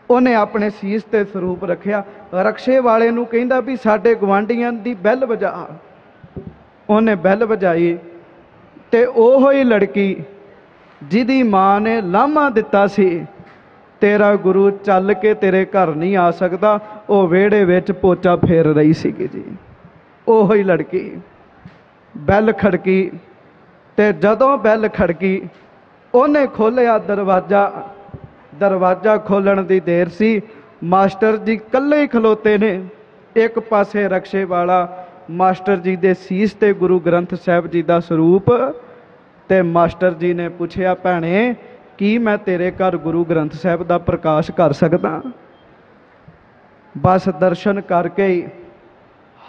ਉਹਨੇ ਆਪਣੇ ਸੀਸ ਤੇ ਸਰੂਪ ਰੱਖਿਆ। ਰਕਸ਼ੇ ਵਾਲੇ ਨੂੰ ਕਹਿੰਦਾ ਵੀ ਸਾਡੇ ਗਵਾਂਢੀਆਂ ਦੀ ਬੈਲ ਵਜਾ। ਉਹਨੇ ਬੈਲ ਵਜਾਈ। ਤੇ ਉਹੋ ਹੀ ਲੜਕੀ ਜਿਹਦੀ ਮਾਂ ਨੇ ਲਾਮਾ ਦਿੱਤਾ ਸੀ। ਤੇਰਾ ਗੁਰੂ ਚੱਲ ਕੇ ਤੇਰੇ ਘਰ ਨਹੀਂ ਆ ਸਕਦਾ, ਉਹ ਵਿਹੜੇ ਵਿੱਚ ਪੋਚਾ ਫੇਰ ਰਹੀ ਸੀਗੀ ਜੀ। ਉਹ ਹੀ ਲੜਕੀ, ਬੈਲ ਖੜਕੀ ਤੇ ਜਦੋਂ ਬੈਲ ਖੜਕੀ, ਉਹਨੇ ਖੋਲ੍ਹਿਆ ਦਰਵਾਜ਼ਾ। ਦਰਵਾਜ਼ਾ ਖੋਲਣ ਦੀ ਦੇਰ ਸੀ, ਮਾਸਟਰ ਜੀ ਇਕੱਲੇ ਹੀ ਖਲੋਤੇ ਨੇ, ਇੱਕ ਪਾਸੇ ਰਕਸ਼ੇ ਵਾਲਾ ਮਾਸਟਰ ਜੀ ਦੇ ਸੀਸ ਤੇ ਗੁਰੂ ਗ੍ਰੰਥ ਸਾਹਿਬ ਜੀ ਦਾ ਸਰੂਪ ਤੇ ਮਾਸਟਰ ਜੀ ਨੇ ਪੁੱਛਿਆ, ਭੈਣੇ, ਕੀ ਮੈਂ ਤੇਰੇ ਘਰ ਗੁਰੂ ਗ੍ਰੰਥ ਸਾਹਿਬ ਦਾ ਪ੍ਰਕਾਸ਼ ਕਰ ਸਕਦਾ? ਬਸ ਦਰਸ਼ਨ ਕਰਕੇ ਹੀ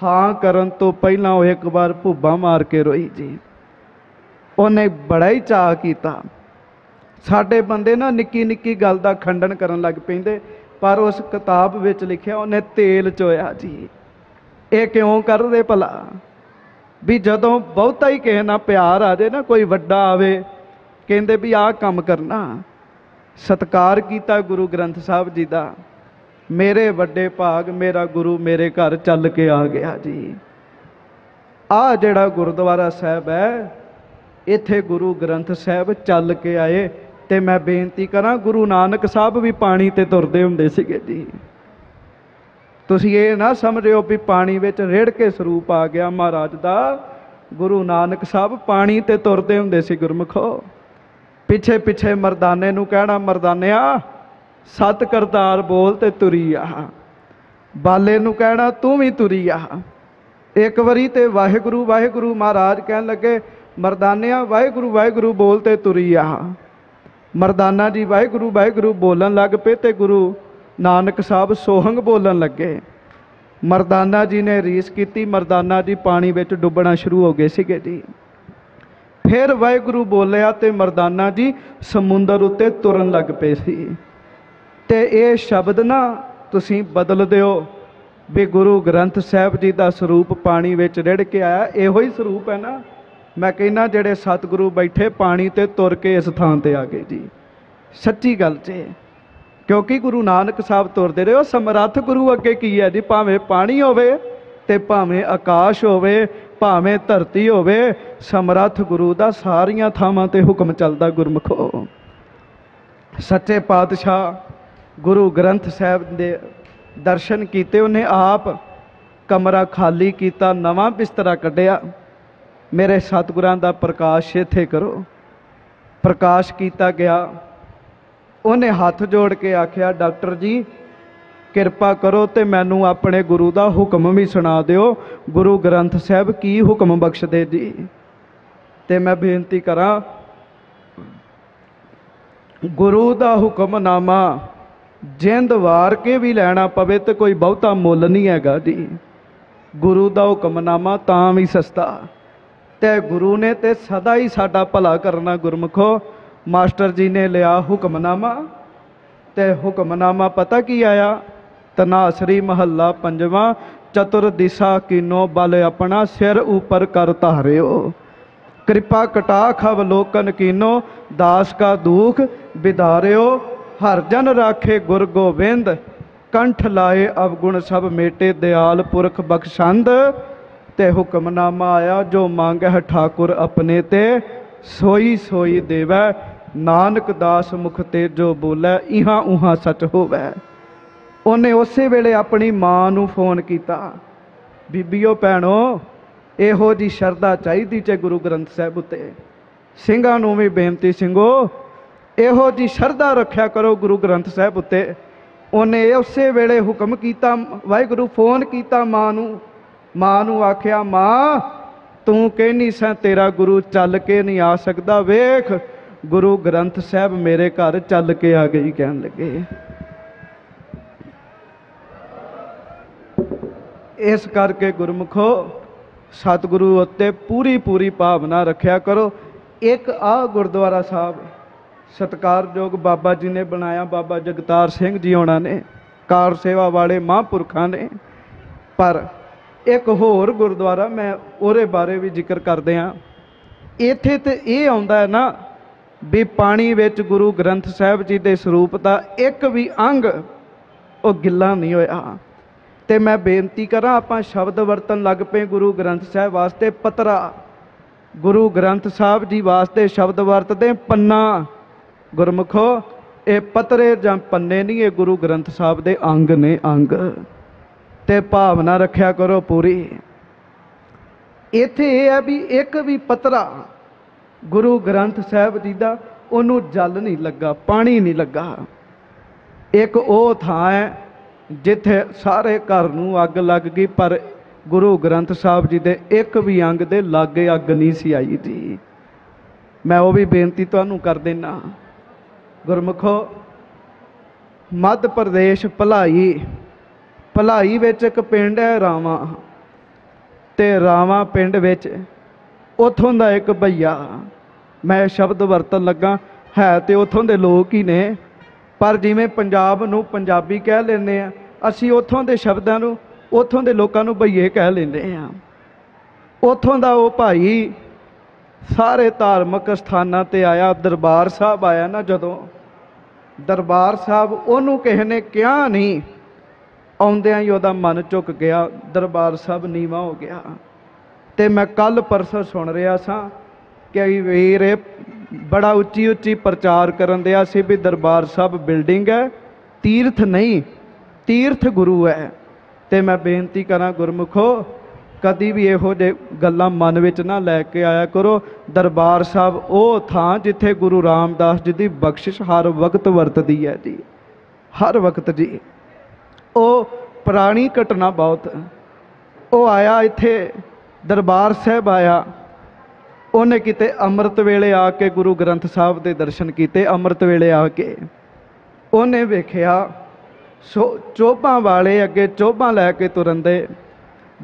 ਹਾਂ ਕਰਨ ਤੋਂ ਪਹਿਲਾਂ ਉਹ ਇੱਕ ਵਾਰ ਭੁੱਬਾ ਮਾਰ ਕੇ ਰੋਈ ਜੀ। ਉਹਨੇ ਬੜਾ ਹੀ ਚਾਅ ਕੀਤਾ। ਸਾਡੇ ਬੰਦੇ ਨਾ ਨਿੱਕੀ ਨਿੱਕੀ ਗੱਲ ਦਾ ਖੰਡਨ ਕਰਨ ਲੱਗ ਪੈਂਦੇ, ਪਰ ਉਸ ਕਿਤਾਬ ਵਿੱਚ ਲਿਖਿਆ ਉਹਨੇ ਤੇਲ ਚੋਇਆ ਜੀ। ਇਹ ਕਿਉਂ ਕਰਦੇ ਭਲਾ? ਵੀ ਜਦੋਂ ਬਹੁਤਾ ਹੀ ਕਿਸੇ ਨਾਲ ਪਿਆਰ ਆ ਜੇ ਨਾ, ਕੋਈ ਵੱਡਾ ਆਵੇ, ਕਹਿੰਦੇ ਵੀ ਆਹ ਕੰਮ ਕਰਨਾ। ਸਤਕਾਰ ਕੀਤਾ ਗੁਰੂ ਗ੍ਰੰਥ ਸਾਹਿਬ ਜੀ ਦਾ। ਮੇਰੇ ਵੱਡੇ ਭਾਗ, ਮੇਰਾ ਗੁਰੂ ਮੇਰੇ ਘਰ ਚੱਲ ਕੇ ਆ ਗਿਆ ਜੀ। ਆ ਜਿਹੜਾ ਗੁਰਦੁਆਰਾ ਸਾਹਿਬ ਹੈ, ਇੱਥੇ ਗੁਰੂ ਗ੍ਰੰਥ ਸਾਹਿਬ ਚੱਲ ਕੇ ਆਏ। ਤੇ ਮੈਂ ਬੇਨਤੀ ਕਰਾਂ, ਗੁਰੂ ਨਾਨਕ ਸਾਹਿਬ ਵੀ ਪਾਣੀ ਤੇ ਤੁਰਦੇ ਹੁੰਦੇ ਸੀਗੇ ਜੀ। ਤੁਸੀਂ ਇਹ ਨਾ ਸਮਝਿਓ ਵੀ ਪਾਣੀ ਵਿੱਚ ਰੇੜ ਕੇ ਸਰੂਪ ਆ ਗਿਆ ਮਹਾਰਾਜ ਦਾ। ਗੁਰੂ ਨਾਨਕ ਸਾਹਿਬ ਪਾਣੀ ਤੇ ਤੁਰਦੇ ਹੁੰਦੇ ਸੀ ਗੁਰਮਖੋ। ਪਿੱਛੇ ਪਿੱਛੇ ਮਰਦਾਨੇ ਨੂੰ ਕਹਿਣਾ, ਮਰਦਾਨਿਆ, ਸਤ ਕਰਤਾਰ ਬੋਲ ਤੇ ਤੁਰੀ ਆ। ਬਾਲੇ ਨੂੰ ਕਹਿਣਾ, ਤੂੰ ਵੀ ਤੁਰੀ ਆ। ਇੱਕ ਵਾਰੀ ਤੇ ਵਾਹਿਗੁਰੂ ਵਾਹਿਗੁਰੂ ਮਹਾਰਾਜ ਕਹਿਣ ਲੱਗੇ, ਮਰਦਾਨਿਆ, ਵਾਹਿਗੁਰੂ ਵਾਹਿਗੁਰੂ ਬੋਲ ਤੇ ਤੁਰੀ ਆ। ਮਰਦਾਨਾ ਜੀ ਵਾਹਿਗੁਰੂ ਵਾਹਿਗੁਰੂ ਬੋਲਣ ਲੱਗ ਪਏ ਤੇ ਗੁਰੂ ਨਾਨਕ ਸਾਹਿਬ ਸੋਹੰਗ ਬੋਲਣ ਲੱਗੇ। ਮਰਦਾਨਾ ਜੀ ਨੇ ਰੀਸ ਕੀਤੀ, ਮਰਦਾਨਾ ਜੀ ਪਾਣੀ ਵਿੱਚ ਡੁੱਬਣਾ ਸ਼ੁਰੂ ਹੋ ਗਏ ਸੀਗੇ ਜੀ। ਫਿਰ ਵਾਹਿਗੁਰੂ ਬੋਲਿਆ ਤੇ ਮਰਦਾਨਾ ਜੀ ਸਮੁੰਦਰ ਉੱਤੇ ਤੁਰਨ ਲੱਗ ਪਏ ਸੀ। ਤੇ ਇਹ ਸ਼ਬਦ ਨਾ ਤੁਸੀਂ ਬਦਲ ਦਿਓ ਵੀ ਗੁਰੂ ਗ੍ਰੰਥ ਸਾਹਿਬ ਜੀ ਦਾ ਸਰੂਪ ਪਾਣੀ ਵਿੱਚ ਰਿੜ ਕੇ ਆਇਆ। ਇਹੋ ਹੀ ਸਰੂਪ ਹੈ ਨਾ। ਮੈਂ ਕਹਿੰਦਾ ਜਿਹੜੇ ਸਤਿਗੁਰੂ ਬੈਠੇ ਪਾਣੀ ਤੇ ਤੁਰ ਕੇ ਇਸ ਥਾਂ ਤੇ ਆ ਗਏ ਜੀ। ਸੱਚੀ ਗੱਲ 'ਚ ਕਿਉਂਕਿ ਗੁਰੂ ਨਾਨਕ ਸਾਹਿਬ ਤੁਰਦੇ ਰਹੇ ਉਹ ਸਮਰੱਥ ਗੁਰੂ ਅੱਗੇ ਕੀ ਹੈ ਜੀ? ਭਾਵੇਂ ਪਾਣੀ ਹੋਵੇ ਤੇ ਭਾਵੇਂ ਆਕਾਸ਼ ਹੋਵੇ, ਭਾਵੇਂ ਧਰਤੀ ਹੋਵੇ, ਸਮਰੱਥ ਗੁਰੂ ਦਾ ਸਾਰੀਆਂ ਥਾਵਾਂ ਤੇ ਹੁਕਮ ਚੱਲਦਾ ਗੁਰਮਖੋ ਸੱਚੇ ਪਾਤਸ਼ਾਹ ਗੁਰੂ ਗ੍ਰੰਥ ਸਾਹਿਬ ਦੇ ਦਰਸ਼ਨ ਕੀਤੇ, ਉਹਨੇ ਆਪ ਕਮਰਾ ਖਾਲੀ ਕੀਤਾ, ਨਵਾਂ ਬਿਸਤਰਾ ਕੱਢਿਆ। ਮੇਰੇ ਸਤਿਗੁਰਾਂ ਦਾ ਪ੍ਰਕਾਸ਼ ਇੱਥੇ ਕਰੋ। ਪ੍ਰਕਾਸ਼ ਕੀਤਾ ਗਿਆ। ਉਹਨੇ ਹੱਥ ਜੋੜ ਕੇ ਆਖਿਆ, ਡਾਕਟਰ ਜੀ, ਕਿਰਪਾ ਕਰੋ ਤੇ ਮੈਨੂੰ ਆਪਣੇ ਗੁਰੂ ਦਾ ਹੁਕਮ ਵੀ ਸੁਣਾ ਦਿਓ। ਗੁਰੂ ਗ੍ਰੰਥ ਸਾਹਿਬ ਕੀ ਹੁਕਮ ਬਖਸ਼ਦੇ ਜੀ? ਤੇ ਮੈਂ ਬੇਨਤੀ ਕਰਾਂ, ਗੁਰੂ ਦਾ ਹੁਕਮਨਾਮਾ ਜਿੰਦ ਵਾਰ ਕੇ ਵੀ ਲੈਣਾ ਪਵੇ ਤੇ ਕੋਈ ਬਹੁਤਾ ਮੁੱਲ ਨਹੀਂ ਹੈਗਾ ਜੀ। ਗੁਰੂ ਦਾ ਹੁਕਮਨਾਮਾ ਤਾਂ ਵੀ ਸਸਤਾ। ਤੇ ਗੁਰੂ ਨੇ ਤੇ ਸਦਾ ਹੀ ਸਾਡਾ ਭਲਾ ਕਰਨਾ ਗੁਰਮਖੋ। ਮਾਸਟਰ ਜੀ ਨੇ ਲਿਆ ਹੁਕਮਨਾਮਾ ਤੇ ਹੁਕਮਨਾਮਾ ਪਤਾ ਕੀ ਆਇਆ? ਤਨਾਸਰੀ ਮਹੱਲਾ ਪੰਜਵਾਂ, ਚਤੁਰ ਦਿਸ਼ਾ ਕੀਨੋ ਬਲ ਆਪਣਾ ਸਿਰ ਉਪਰ ਕਰ ਧਾਰਿਓ। ਕਿਰਪਾ ਕਟਾਖ ਅਵਲੋਕਨ ਕੀਨੋ, ਦਾਸ ਕਾ ਦੁਖ ਵਿਦਾਰਿਓ ਹਰ ਜਨ ਰਾਖੇ ਗੁਰ ਗੋਬਿੰਦ, ਕੰਠ ਲਾਏ ਅਵਗੁਣ ਸਭ ਮੇਟੇ ਦਿਆਲ ਪੁਰਖ ਬਖਸ਼ੰਦ। ਤੇ ਹੁਕਮਨਾਮਾ ਆਇਆ, ਜੋ ਮੰਗ ਹੈ ਠਾਕੁਰ ਆਪਣੇ ਤੇ। ਸੋਈ ਸੋਈ ਦੇਵੈ, ਨਾਨਕ ਦਾਸ ਮੁਖ ਤੇ ਜੋ ਬੋਲੇ, ਇਹਾਂ ਉਹਾਂ ਸਚ ਹੋਵੈ। ਉਹਨੇ ਉਸੇ ਵੇਲੇ ਆਪਣੀ ਮਾਂ ਨੂੰ ਫੋਨ ਕੀਤਾ। ਬੀਬੀਓ ਭੈਣੋ, ਇਹੋ ਜੀ ਸ਼ਰਧਾ ਚਾਹੀਦੀ ਚ ਗੁਰੂ ਗ੍ਰੰਥ ਸਾਹਿਬ ਉੱਤੇ। ਸਿੰਘਾਂ ਨੂੰ ਵੀ ਬੇਨਤੀ ਸਿੰਘੋ, ਇਹੋ ਜੀ ਸ਼ਰਧਾ ਰੱਖਿਆ ਕਰੋ ਗੁਰੂ ਗ੍ਰੰਥ ਸਾਹਿਬ ਉੱਤੇ। ਉਹਨੇ ਉਸੇ ਵੇਲੇ ਹੁਕਮ ਕੀਤਾ, ਵਾਹਿਗੁਰੂ ਫੋਨ ਕੀਤਾ ਮਾਂ ਨੂੰ। ਮਾਂ ਨੂੰ ਆਖਿਆ, ਮਾਂ ਤੂੰ ਕਹਿਨੀ ਸਾਂ, ਤੇਰਾ ਗੁਰੂ ਚੱਲ ਕੇ ਨਹੀਂ ਆ ਸਕਦਾ। ਵੇਖ, ਗੁਰੂ ਗ੍ਰੰਥ ਸਾਹਿਬ ਮੇਰੇ ਘਰ ਚੱਲ ਕੇ ਆ ਗਈ, ਕਹਿਣ ਲੱਗੇ। ਇਸ ਕਰਕੇ ਗੁਰਮੁਖੋ, ਸਤਿਗੁਰੂ ਉੱਤੇ ਪੂਰੀ ਪੂਰੀ ਭਾਵਨਾ ਰੱਖਿਆ ਕਰੋ। ਇੱਕ ਆ ਗੁਰਦੁਆਰਾ ਸਾਹਿਬ ਸਤਿਕਾਰਯੋਗ ਬਾਬਾ ਜੀ ਨੇ ਬਣਾਇਆ, ਬਾਬਾ ਜਗਤਾਰ ਸਿੰਘ ਜੀ ਉਹਨਾਂ ਨੇ, ਕਾਰ ਸੇਵਾ ਵਾਲੇ ਮਹਾਂਪੁਰਖਾਂ ਨੇ। ਪਰ ਇੱਕ ਹੋਰ ਗੁਰਦੁਆਰਾ ਮੈਂ ਉਹਦੇ ਬਾਰੇ ਵੀ ਜ਼ਿਕਰ ਕਰਦੇ ਆ ਇੱਥੇ ਤੇ ਇਹ ਆਉਂਦਾ ਹੈ ਨਾ ਵੀ ਪਾਣੀ ਵਿੱਚ ਗੁਰੂ ਗ੍ਰੰਥ ਸਾਹਿਬ ਜੀ ਦੇ ਸਰੂਪ ਦਾ ਇੱਕ ਵੀ ਅੰਗ ਉਹ ਗਿੱਲਾ ਨਹੀਂ ਹੋਇਆ। ਤੇ ਮੈਂ ਬੇਨਤੀ ਕਰਾਂ, ਆਪਾਂ ਸ਼ਬਦ ਵਰਤਨ ਲੱਗ ਪਏ ਗੁਰੂ ਗ੍ਰੰਥ ਸਾਹਿਬ ਵਾਸਤੇ ਪਤਰਾ। ਗੁਰੂ ਗ੍ਰੰਥ ਸਾਹਿਬ ਜੀ ਵਾਸਤੇ ਸ਼ਬਦ ਵਰਤਦੇ ਪੰਨਾ। ਗੁਰਮੁਖੋ, ਇਹ ਪਤਰੇ ਜਾਂ ਪੰਨੇ ਨਹੀਂ, ਇਹ ਗੁਰੂ ਗ੍ਰੰਥ ਸਾਹਿਬ ਦੇ ਅੰਗ ਨੇ, ਅੰਗ। ਤੇ ਭਾਵਨਾ ਰੱਖਿਆ ਕਰੋ ਪੂਰੀ। ਇੱਥੇ ਇਹ ਹੈ ਵੀ ਇੱਕ ਵੀ ਪਤਰਾ ਗੁਰੂ ਗ੍ਰੰਥ ਸਾਹਿਬ ਜੀ ਦਾ, ਉਹਨੂੰ ਜਲ ਨਹੀਂ ਲੱਗਾ, ਪਾਣੀ ਨਹੀਂ ਲੱਗਾ। ਇੱਕ ਉਹ ਥਾਂ ਹੈ ਜਿੱਥੇ ਸਾਰੇ ਘਰ ਨੂੰ ਅੱਗ ਲੱਗ ਗਈ, ਪਰ ਗੁਰੂ ਗ੍ਰੰਥ ਸਾਹਿਬ ਜੀ ਦੇ ਇੱਕ ਵੀ ਅੰਗ ਦੇ ਲਾਗੇ ਅੱਗ ਨਹੀਂ ਸੀ ਆਈ ਜੀ। ਮੈਂ ਉਹ ਵੀ ਬੇਨਤੀ ਤੁਹਾਨੂੰ ਕਰ ਦੇਣਾ ਗੁਰਮੁਖੋ, ਮੱਧ ਪ੍ਰਦੇਸ਼ ਭਲਾਈ ਭਲਾਈ ਵਿੱਚ ਇੱਕ ਪਿੰਡ ਹੈ ਰਾਵਾਂ, ਤੇ ਰਾਵਾਂ ਪਿੰਡ ਵਿੱਚ ਉਥੋਂ ਦਾ ਇੱਕ ਭਈਆ। ਮੈਂ ਸ਼ਬਦ ਵਰਤਨ ਲੱਗਾ, ਹੈ ਤੇ ਉਥੋਂ ਦੇ ਲੋਕ ਹੀ ਨੇ, ਪਰ ਜਿਵੇਂ ਪੰਜਾਬ ਨੂੰ ਪੰਜਾਬੀ ਕਹਿ ਲੈਂਦੇ ਆ, ਅਸੀਂ ਉਥੋਂ ਦੇ ਸ਼ਬਦਾਂ ਨੂੰ, ਉਥੋਂ ਦੇ ਲੋਕਾਂ ਨੂੰ ਭਈਏ ਕਹਿ ਲੈਂਦੇ ਆ। ਉਥੋਂ ਦਾ ਉਹ ਭਾਈ ਸਾਰੇ ਧਾਰਮਿਕ ਸਥਾਨਾਂ ਤੇ ਆਇਆ, ਦਰਬਾਰ ਸਾਹਿਬ ਆਇਆ ਨਾ ਜਦੋਂ, ਦਰਬਾਰ ਸਾਹਿਬ ਉਹਨੂੰ ਕਿਸੇ ਨੇ ਕਿਹਾ ਨਹੀਂ ਆਉਂਦਿਆਂ ਹੀ ਉਹਦਾ ਮਨ ਝੁਕ ਗਿਆ, ਦਰਬਾਰ ਸਾਹਿਬ ਨੀਵਾ ਹੋ ਗਿਆ। ਤੇ ਮੈਂ ਕੱਲ ਪਰਸੋਂ ਸੁਣ ਰਿਹਾ ਸਾਂ ਕਿ ਵੀਰ ਇਹ ਬੜਾ ਉੱਚੀ ਉੱਚੀ ਪ੍ਰਚਾਰ ਕਰਨ ਦਿਆ ਸੀ ਵੀ ਦਰਬਾਰ ਸਾਹਿਬ ਬਿਲਡਿੰਗ ਹੈ, ਤੀਰਥ ਨਹੀਂ, ਤੀਰਥ ਗੁਰੂ ਹੈ। ਤੇ ਮੈਂ ਬੇਨਤੀ ਕਰਾਂ ਗੁਰਮੁਖੋ, ਕਦੀ ਵੀ ਇਹੋ ਜਿਹੇ ਗੱਲਾਂ ਮਨ ਵਿੱਚ ਨਾ ਲੈ ਕੇ ਆਇਆ ਕਰੋ। ਦਰਬਾਰ ਸਾਹਿਬ ਉਹ ਥਾਂ ਜਿੱਥੇ ਗੁਰੂ ਰਾਮਦਾਸ ਜੀ ਦੀ ਬਖਸ਼ਿਸ਼ ਹਰ ਵਕਤ ਵਰਤਦੀ ਹੈ ਜੀ, ਹਰ ਵਕਤ ਜੀ। ਉਹ ਪੁਰਾਣੀ ਘਟਨਾ ਬਹੁਤ ਉਹ ਆਇਆ ਇੱਥੇ, ਦਰਬਾਰ ਸਾਹਿਬ ਆਇਆ। ਉਹਨੇ ਕਿਤੇ ਅੰਮ੍ਰਿਤ ਵੇਲੇ ਆ ਕੇ ਗੁਰੂ ਗ੍ਰੰਥ ਸਾਹਿਬ ਦੇ ਦਰਸ਼ਨ ਕੀਤੇ, ਅੰਮ੍ਰਿਤ ਵੇਲੇ ਆ ਕੇ। ਉਹਨੇ ਵੇਖਿਆ, ਸੋ ਚੋਭਾਂ ਵਾਲੇ ਅੱਗੇ ਚੋਭਾਂ ਲੈ ਕੇ ਤੁਰੰਦੇ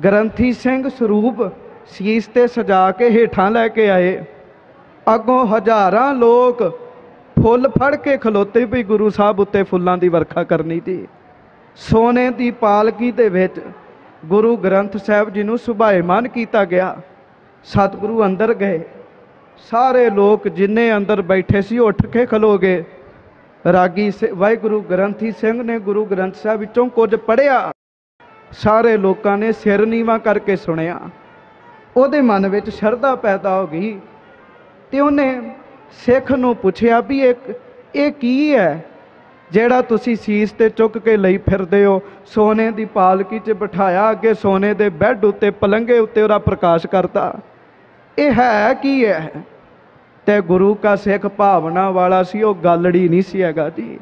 ਗ੍ਰੰਥੀ ਸਿੰਘ ਸਰੂਪ ਸੀਸ ਤੇ ਸਜਾ ਕੇ ਹੇਠਾਂ ਲੈ ਕੇ ਆਏ। ਅੱਗੋਂ ਹਜ਼ਾਰਾਂ ਲੋਕ ਫੁੱਲ ਫੜ ਕੇ ਖਲੋਤੇ ਵੀ ਗੁਰੂ ਸਾਹਿਬ ਉੱਤੇ ਫੁੱਲਾਂ ਦੀ ਵਰਖਾ ਕਰਨੀ ਸੀ। ਸੋਨੇ ਦੀ ਪਾਲਕੀ ਦੇ ਵਿੱਚ ਗੁਰੂ ਗ੍ਰੰਥ ਸਾਹਿਬ ਜੀ ਨੂੰ ਸੁਭਾਏਮਾਨ ਕੀਤਾ ਗਿਆ। ਸਤਿਗੁਰੂ ਅੰਦਰ ਗਏ। ਸਾਰੇ ਲੋਕ ਜਿੰਨੇ ਅੰਦਰ ਬੈਠੇ ਸੀ ਉੱਠ ਕੇ ਖਲੋ ਗਏ। ਰਾਗੀ ਸ- ਵਾਹਿਗੁਰੂ ਗ੍ਰੰਥੀ ਸਿੰਘ ਨੇ ਗੁਰੂ ਗ੍ਰੰਥ ਸਾਹਿਬ ਵਿੱਚੋਂ ਕੁਝ ਪੜਿਆ ਸਾਰੇ ਲੋਕਾਂ ਨੇ ਸਿਰ ਨੀਵਾ ਕਰਕੇ ਸੁਣਿਆ। ਉਹਦੇ ਮਨ ਵਿੱਚ ਸ਼ਰਧਾ ਪੈਦਾ ਹੋ ਗਈ। ਤੇ ਉਹਨੇ ਸਿੱਖ ਨੂੰ ਪੁੱਛਿਆ ਵੀ ਇਹ ਇਹ ਕੀ ਹੈ? ਜਿਹੜਾ ਤੁਸੀਂ ਸੀਸ ਤੇ ਚੁੱਕ ਕੇ ਲਈ ਫਿਰਦੇ ਹੋ, ਸੋਨੇ ਦੀ ਪਾਲਕੀ 'ਚ ਬਿਠਾਇਆ ਅੱਗੇ ਸੋਨੇ ਦੇ ਬੈੱਡ ਉੱਤੇ, ਪਲੰਘੇ ਉੱਤੇ ਉਹਦਾ ਪ੍ਰਕਾਸ਼ ਕਰਤਾ। ਇਹ ਹੈ ਕੀ ਹੈ? ਤੇ ਗੁਰੂ ਕਾ ਸਿੱਖ ਭਾਵਨਾ ਵਾਲਾ ਸੀ, ਉਹ ਗੱਲੜੀ ਨਹੀਂ ਸੀ ਹੈਗਾ ਜੀ।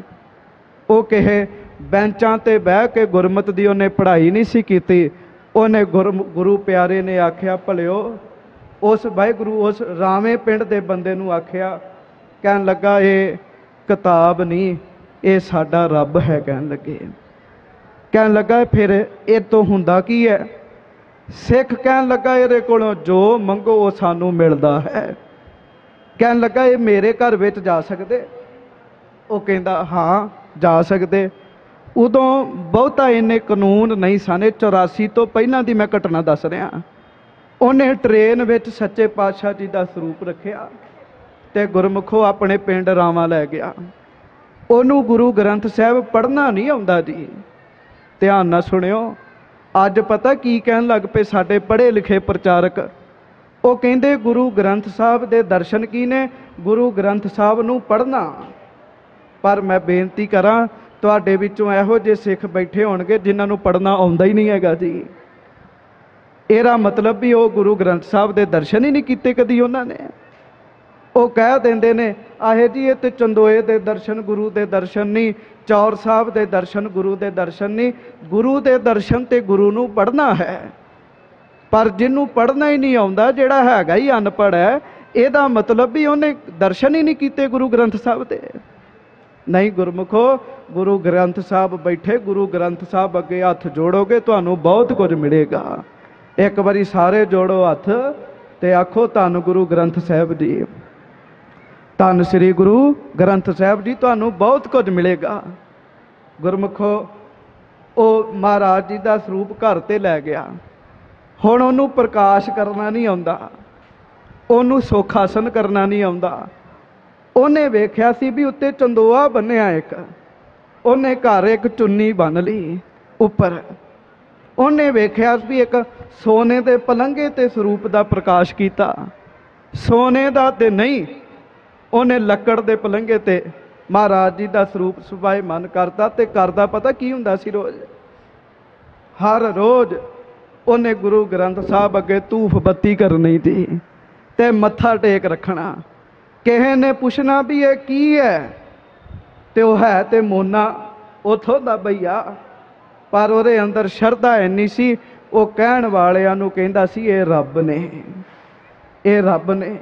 ਉਹ ਕਹੇ ਬੈਂਚਾਂ ਤੇ ਬਹਿ ਕੇ ਗੁਰਮਤ ਦੀ ਉਹਨੇ ਪੜ੍ਹਾਈ ਨਹੀਂ ਸੀ ਕੀਤੀ। ਉਹਨੇ ਗੁਰਮ- ਗੁਰੂ ਪਿਆਰੇ ਨੇ ਆਖਿਆ, ਭਲਿਓ, ਉਸ ਵਾਹਿਗੁਰੂ, ਉਸ ਰਾਵੇਂ ਪਿੰਡ ਦੇ ਬੰਦੇ ਨੂੰ ਆਖਿਆ, ਕਹਿਣ ਲੱਗਾ, ਇਹ ਕਿਤਾਬ ਨਹੀਂ ਇਹ ਸਾਡਾ ਰੱਬ ਹੈ ਕਹਿਣ ਲੱਗੇ। ਕਹਿਣ ਲੱਗਾ ਫਿਰ ਇਹ ਤੋਂ ਹੁੰਦਾ ਕੀ ਹੈ? ਸਿੱਖ ਕਹਿਣ ਲੱਗਾ ਇਹਦੇ ਕੋਲੋਂ ਜੋ ਮੰਗੋ ਉਹ ਸਾਨੂੰ ਮਿਲਦਾ ਹੈ। ਕਹਿਣ ਲੱਗਾ ਇਹ ਮੇਰੇ ਘਰ ਵਿੱਚ ਜਾ ਸਕਦੇ? ਉਹ ਕਹਿੰਦਾ, ਹਾਂ, ਜਾ ਸਕਦੇ। ਉਦੋਂ ਬਹੁਤਾ ਇੰਨੇ ਕਾਨੂੰਨ ਨਹੀਂ ਸਨ। ਇਹ 84 ਤੋਂ ਪਹਿਲਾਂ ਦੀ ਮੈਂ ਘਟਨਾ ਦੱਸ ਰਿਹਾ। ਉਹਨੇ ਟ੍ਰੇਨ ਵਿੱਚ ਸੱਚੇ ਪਾਤਸ਼ਾਹ ਜੀ ਦਾ ਸਰੂਪ ਰੱਖਿਆ ਤੇ ਗੁਰਮੁਖੋ ਆਪਣੇ ਪਿੰਡ ਰਾਵਾਂ ਲੈ ਗਿਆ। ਉਹਨੂੰ ਗੁਰੂ ਗ੍ਰੰਥ ਸਾਹਿਬ ਪੜ੍ਹਨਾ ਨਹੀਂ ਆਉਂਦਾ ਜੀ। ਧਿਆਨ ਨਾਲ ਸੁਣਿਓ। ਅੱਜ ਪਤਾ ਕੀ ਕਹਿਣ ਲੱਗ ਪਏ ਸਾਡੇ ਪੜ੍ਹੇ ਲਿਖੇ ਪ੍ਰਚਾਰਕ। ਉਹ ਕਹਿੰਦੇ, ਗੁਰੂ ਗ੍ਰੰਥ ਸਾਹਿਬ ਦੇ ਦਰਸ਼ਨ ਕੀ ਨੇ? ਗੁਰੂ ਗ੍ਰੰਥ ਸਾਹਿਬ ਨੂੰ ਪੜ੍ਹਨਾ। ਪਰ ਮੈਂ ਬੇਨਤੀ ਕਰਾਂ, ਤੁਹਾਡੇ ਵਿੱਚੋਂ ਇਹੋ ਜਿਹੇ ਸਿੱਖ ਬੈਠੇ ਹੋਣਗੇ ਜਿਨ੍ਹਾਂ ਨੂੰ ਪੜ੍ਹਨਾ ਆਉਂਦਾ ਹੀ ਨਹੀਂ ਹੈਗਾ ਜੀ। ਇਹਦਾ ਮਤਲਬ ਵੀ ਉਹ ਗੁਰੂ ਗ੍ਰੰਥ ਸਾਹਿਬ ਦੇ ਦਰਸ਼ਨ ਹੀ ਨਹੀਂ ਕੀਤੇ ਕਦੀ ਉਹਨਾਂ ਨੇ। ਉਹ ਕਹਿ ਦਿੰਦੇ ਨੇ, ਆਹੇ ਜੀ, ਇਹ ਤੇ ਚੰਦੋਏ ਦੇ ਦਰਸ਼ਨ, ਗੁਰੂ ਦੇ ਦਰਸ਼ਨ ਨਹੀਂ, ਚੌਰ ਸਾਹਿਬ ਦੇ ਦਰਸ਼ਨ, ਗੁਰੂ ਦੇ ਦਰਸ਼ਨ ਨਹੀਂ, ਗੁਰੂ ਦੇ ਦਰਸ਼ਨ ਤੇ ਗੁਰੂ ਨੂੰ ਪੜ੍ਹਨਾ ਹੈ। ਪਰ ਜਿਹਨੂੰ ਪੜ੍ਹਨਾ ਹੀ ਨਹੀਂ ਆਉਂਦਾ, ਜਿਹੜਾ ਹੈਗਾ ਹੀ ਅਨਪੜ੍ਹ ਹੈ, ਇਹਦਾ ਮਤਲਬ ਵੀ ਉਹਨੇ ਦਰਸ਼ਨ ਹੀ ਨਹੀਂ ਕੀਤੇ ਗੁਰੂ ਗ੍ਰੰਥ ਸਾਹਿਬ ਦੇ। ਨਹੀਂ ਗੁਰਮੁਖੋ, ਗੁਰੂ ਗ੍ਰੰਥ ਸਾਹਿਬ ਬੈਠੇ, ਗੁਰੂ ਗ੍ਰੰਥ ਸਾਹਿਬ ਅੱਗੇ ਹੱਥ ਜੋੜੋਗੇ, ਤੁਹਾਨੂੰ ਬਹੁਤ ਕੁਝ ਮਿਲੇਗਾ। ਇੱਕ ਵਾਰੀ ਸਾਰੇ ਜੋੜੋ ਹੱਥ ਤੇ ਆਖੋ, ਧੰਨ ਗੁਰੂ ਗ੍ਰੰਥ ਸਾਹਿਬ ਜੀ। ਧੰਨ ਸ੍ਰੀ ਗੁਰੂ ਗ੍ਰੰਥ ਸਾਹਿਬ ਜੀ, ਤੁਹਾਨੂੰ ਬਹੁਤ ਕੁਝ ਮਿਲੇਗਾ। ਗੁਰਮੁਖੋ, ਉਹ ਮਹਾਰਾਜ ਜੀ ਦਾ ਸਰੂਪ ਘਰ ਤੇ ਲੈ ਗਿਆ। ਹੁਣ ਉਹਨੂੰ ਪ੍ਰਕਾਸ਼ ਕਰਨਾ ਨਹੀਂ ਆਉਂਦਾ। ਉਹਨੂੰ ਸੁੱਖ ਆਸਨ ਕਰਨਾ ਨਹੀਂ ਆਉਂਦਾ। ਉਹਨੇ ਵੇਖਿਆ ਸੀ ਵੀ ਉੱਤੇ ਚੰਦੋਆ ਬੰਨਿਆ ਇੱਕ। ਉਹਨੇ ਘਰ ਇੱਕ ਚੁੰਨੀ ਬੰਨ ਲਈ ਉੱਪਰ। ਉਹਨੇ ਵੇਖਿਆ ਵੀ ਇੱਕ ਸੋਨੇ ਦੇ ਪਲੰਗੇ ਤੇ ਸਰੂਪ ਦਾ ਪ੍ਰਕਾਸ਼ ਕੀਤਾ। ਸੋਨੇ ਦਾ ਤੇ ਨਹੀਂ ਉਹਨੇ ਲੱਕੜ ਦੇ ਪਲੰਘੇ ਤੇ ਮਹਾਰਾਜ ਜੀ ਦਾ ਸਰੂਪ ਸੁਭਾਏ ਮਨ ਕਰਦਾ ਤੇ ਕਰਦਾ ਪਤਾ ਕੀ ਹੁੰਦਾ ਸੀ ਰੋਜ਼? ਹਰ ਰੋਜ਼ ਉਹਨੇ ਗੁਰੂ ਗ੍ਰੰਥ ਸਾਹਿਬ ਅੱਗੇ ਧੂਫ ਬੱਤੀ ਕਰਨੀ ਸੀ ਤੇ ਮੱਥਾ ਟੇਕ ਰੱਖਣਾ। ਕਿਸੇ ਨੇ ਪੁੱਛਣਾ ਵੀ ਇਹ ਕੀ ਹੈ? ਤੇ ਉਹ ਹੈ ਤੇ ਮੋਨਾ, ਉਥੋਂ ਦਾ ਬਈਆ। ਪਰ ਉਹਦੇ ਅੰਦਰ ਸ਼ਰਧਾ ਇੰਨੀ ਸੀ, ਉਹ ਕਹਿਣ ਵਾਲਿਆਂ ਨੂੰ ਕਹਿੰਦਾ ਸੀ, ਇਹ ਰੱਬ ਨੇ, ਇਹ ਰੱਬ ਨੇ।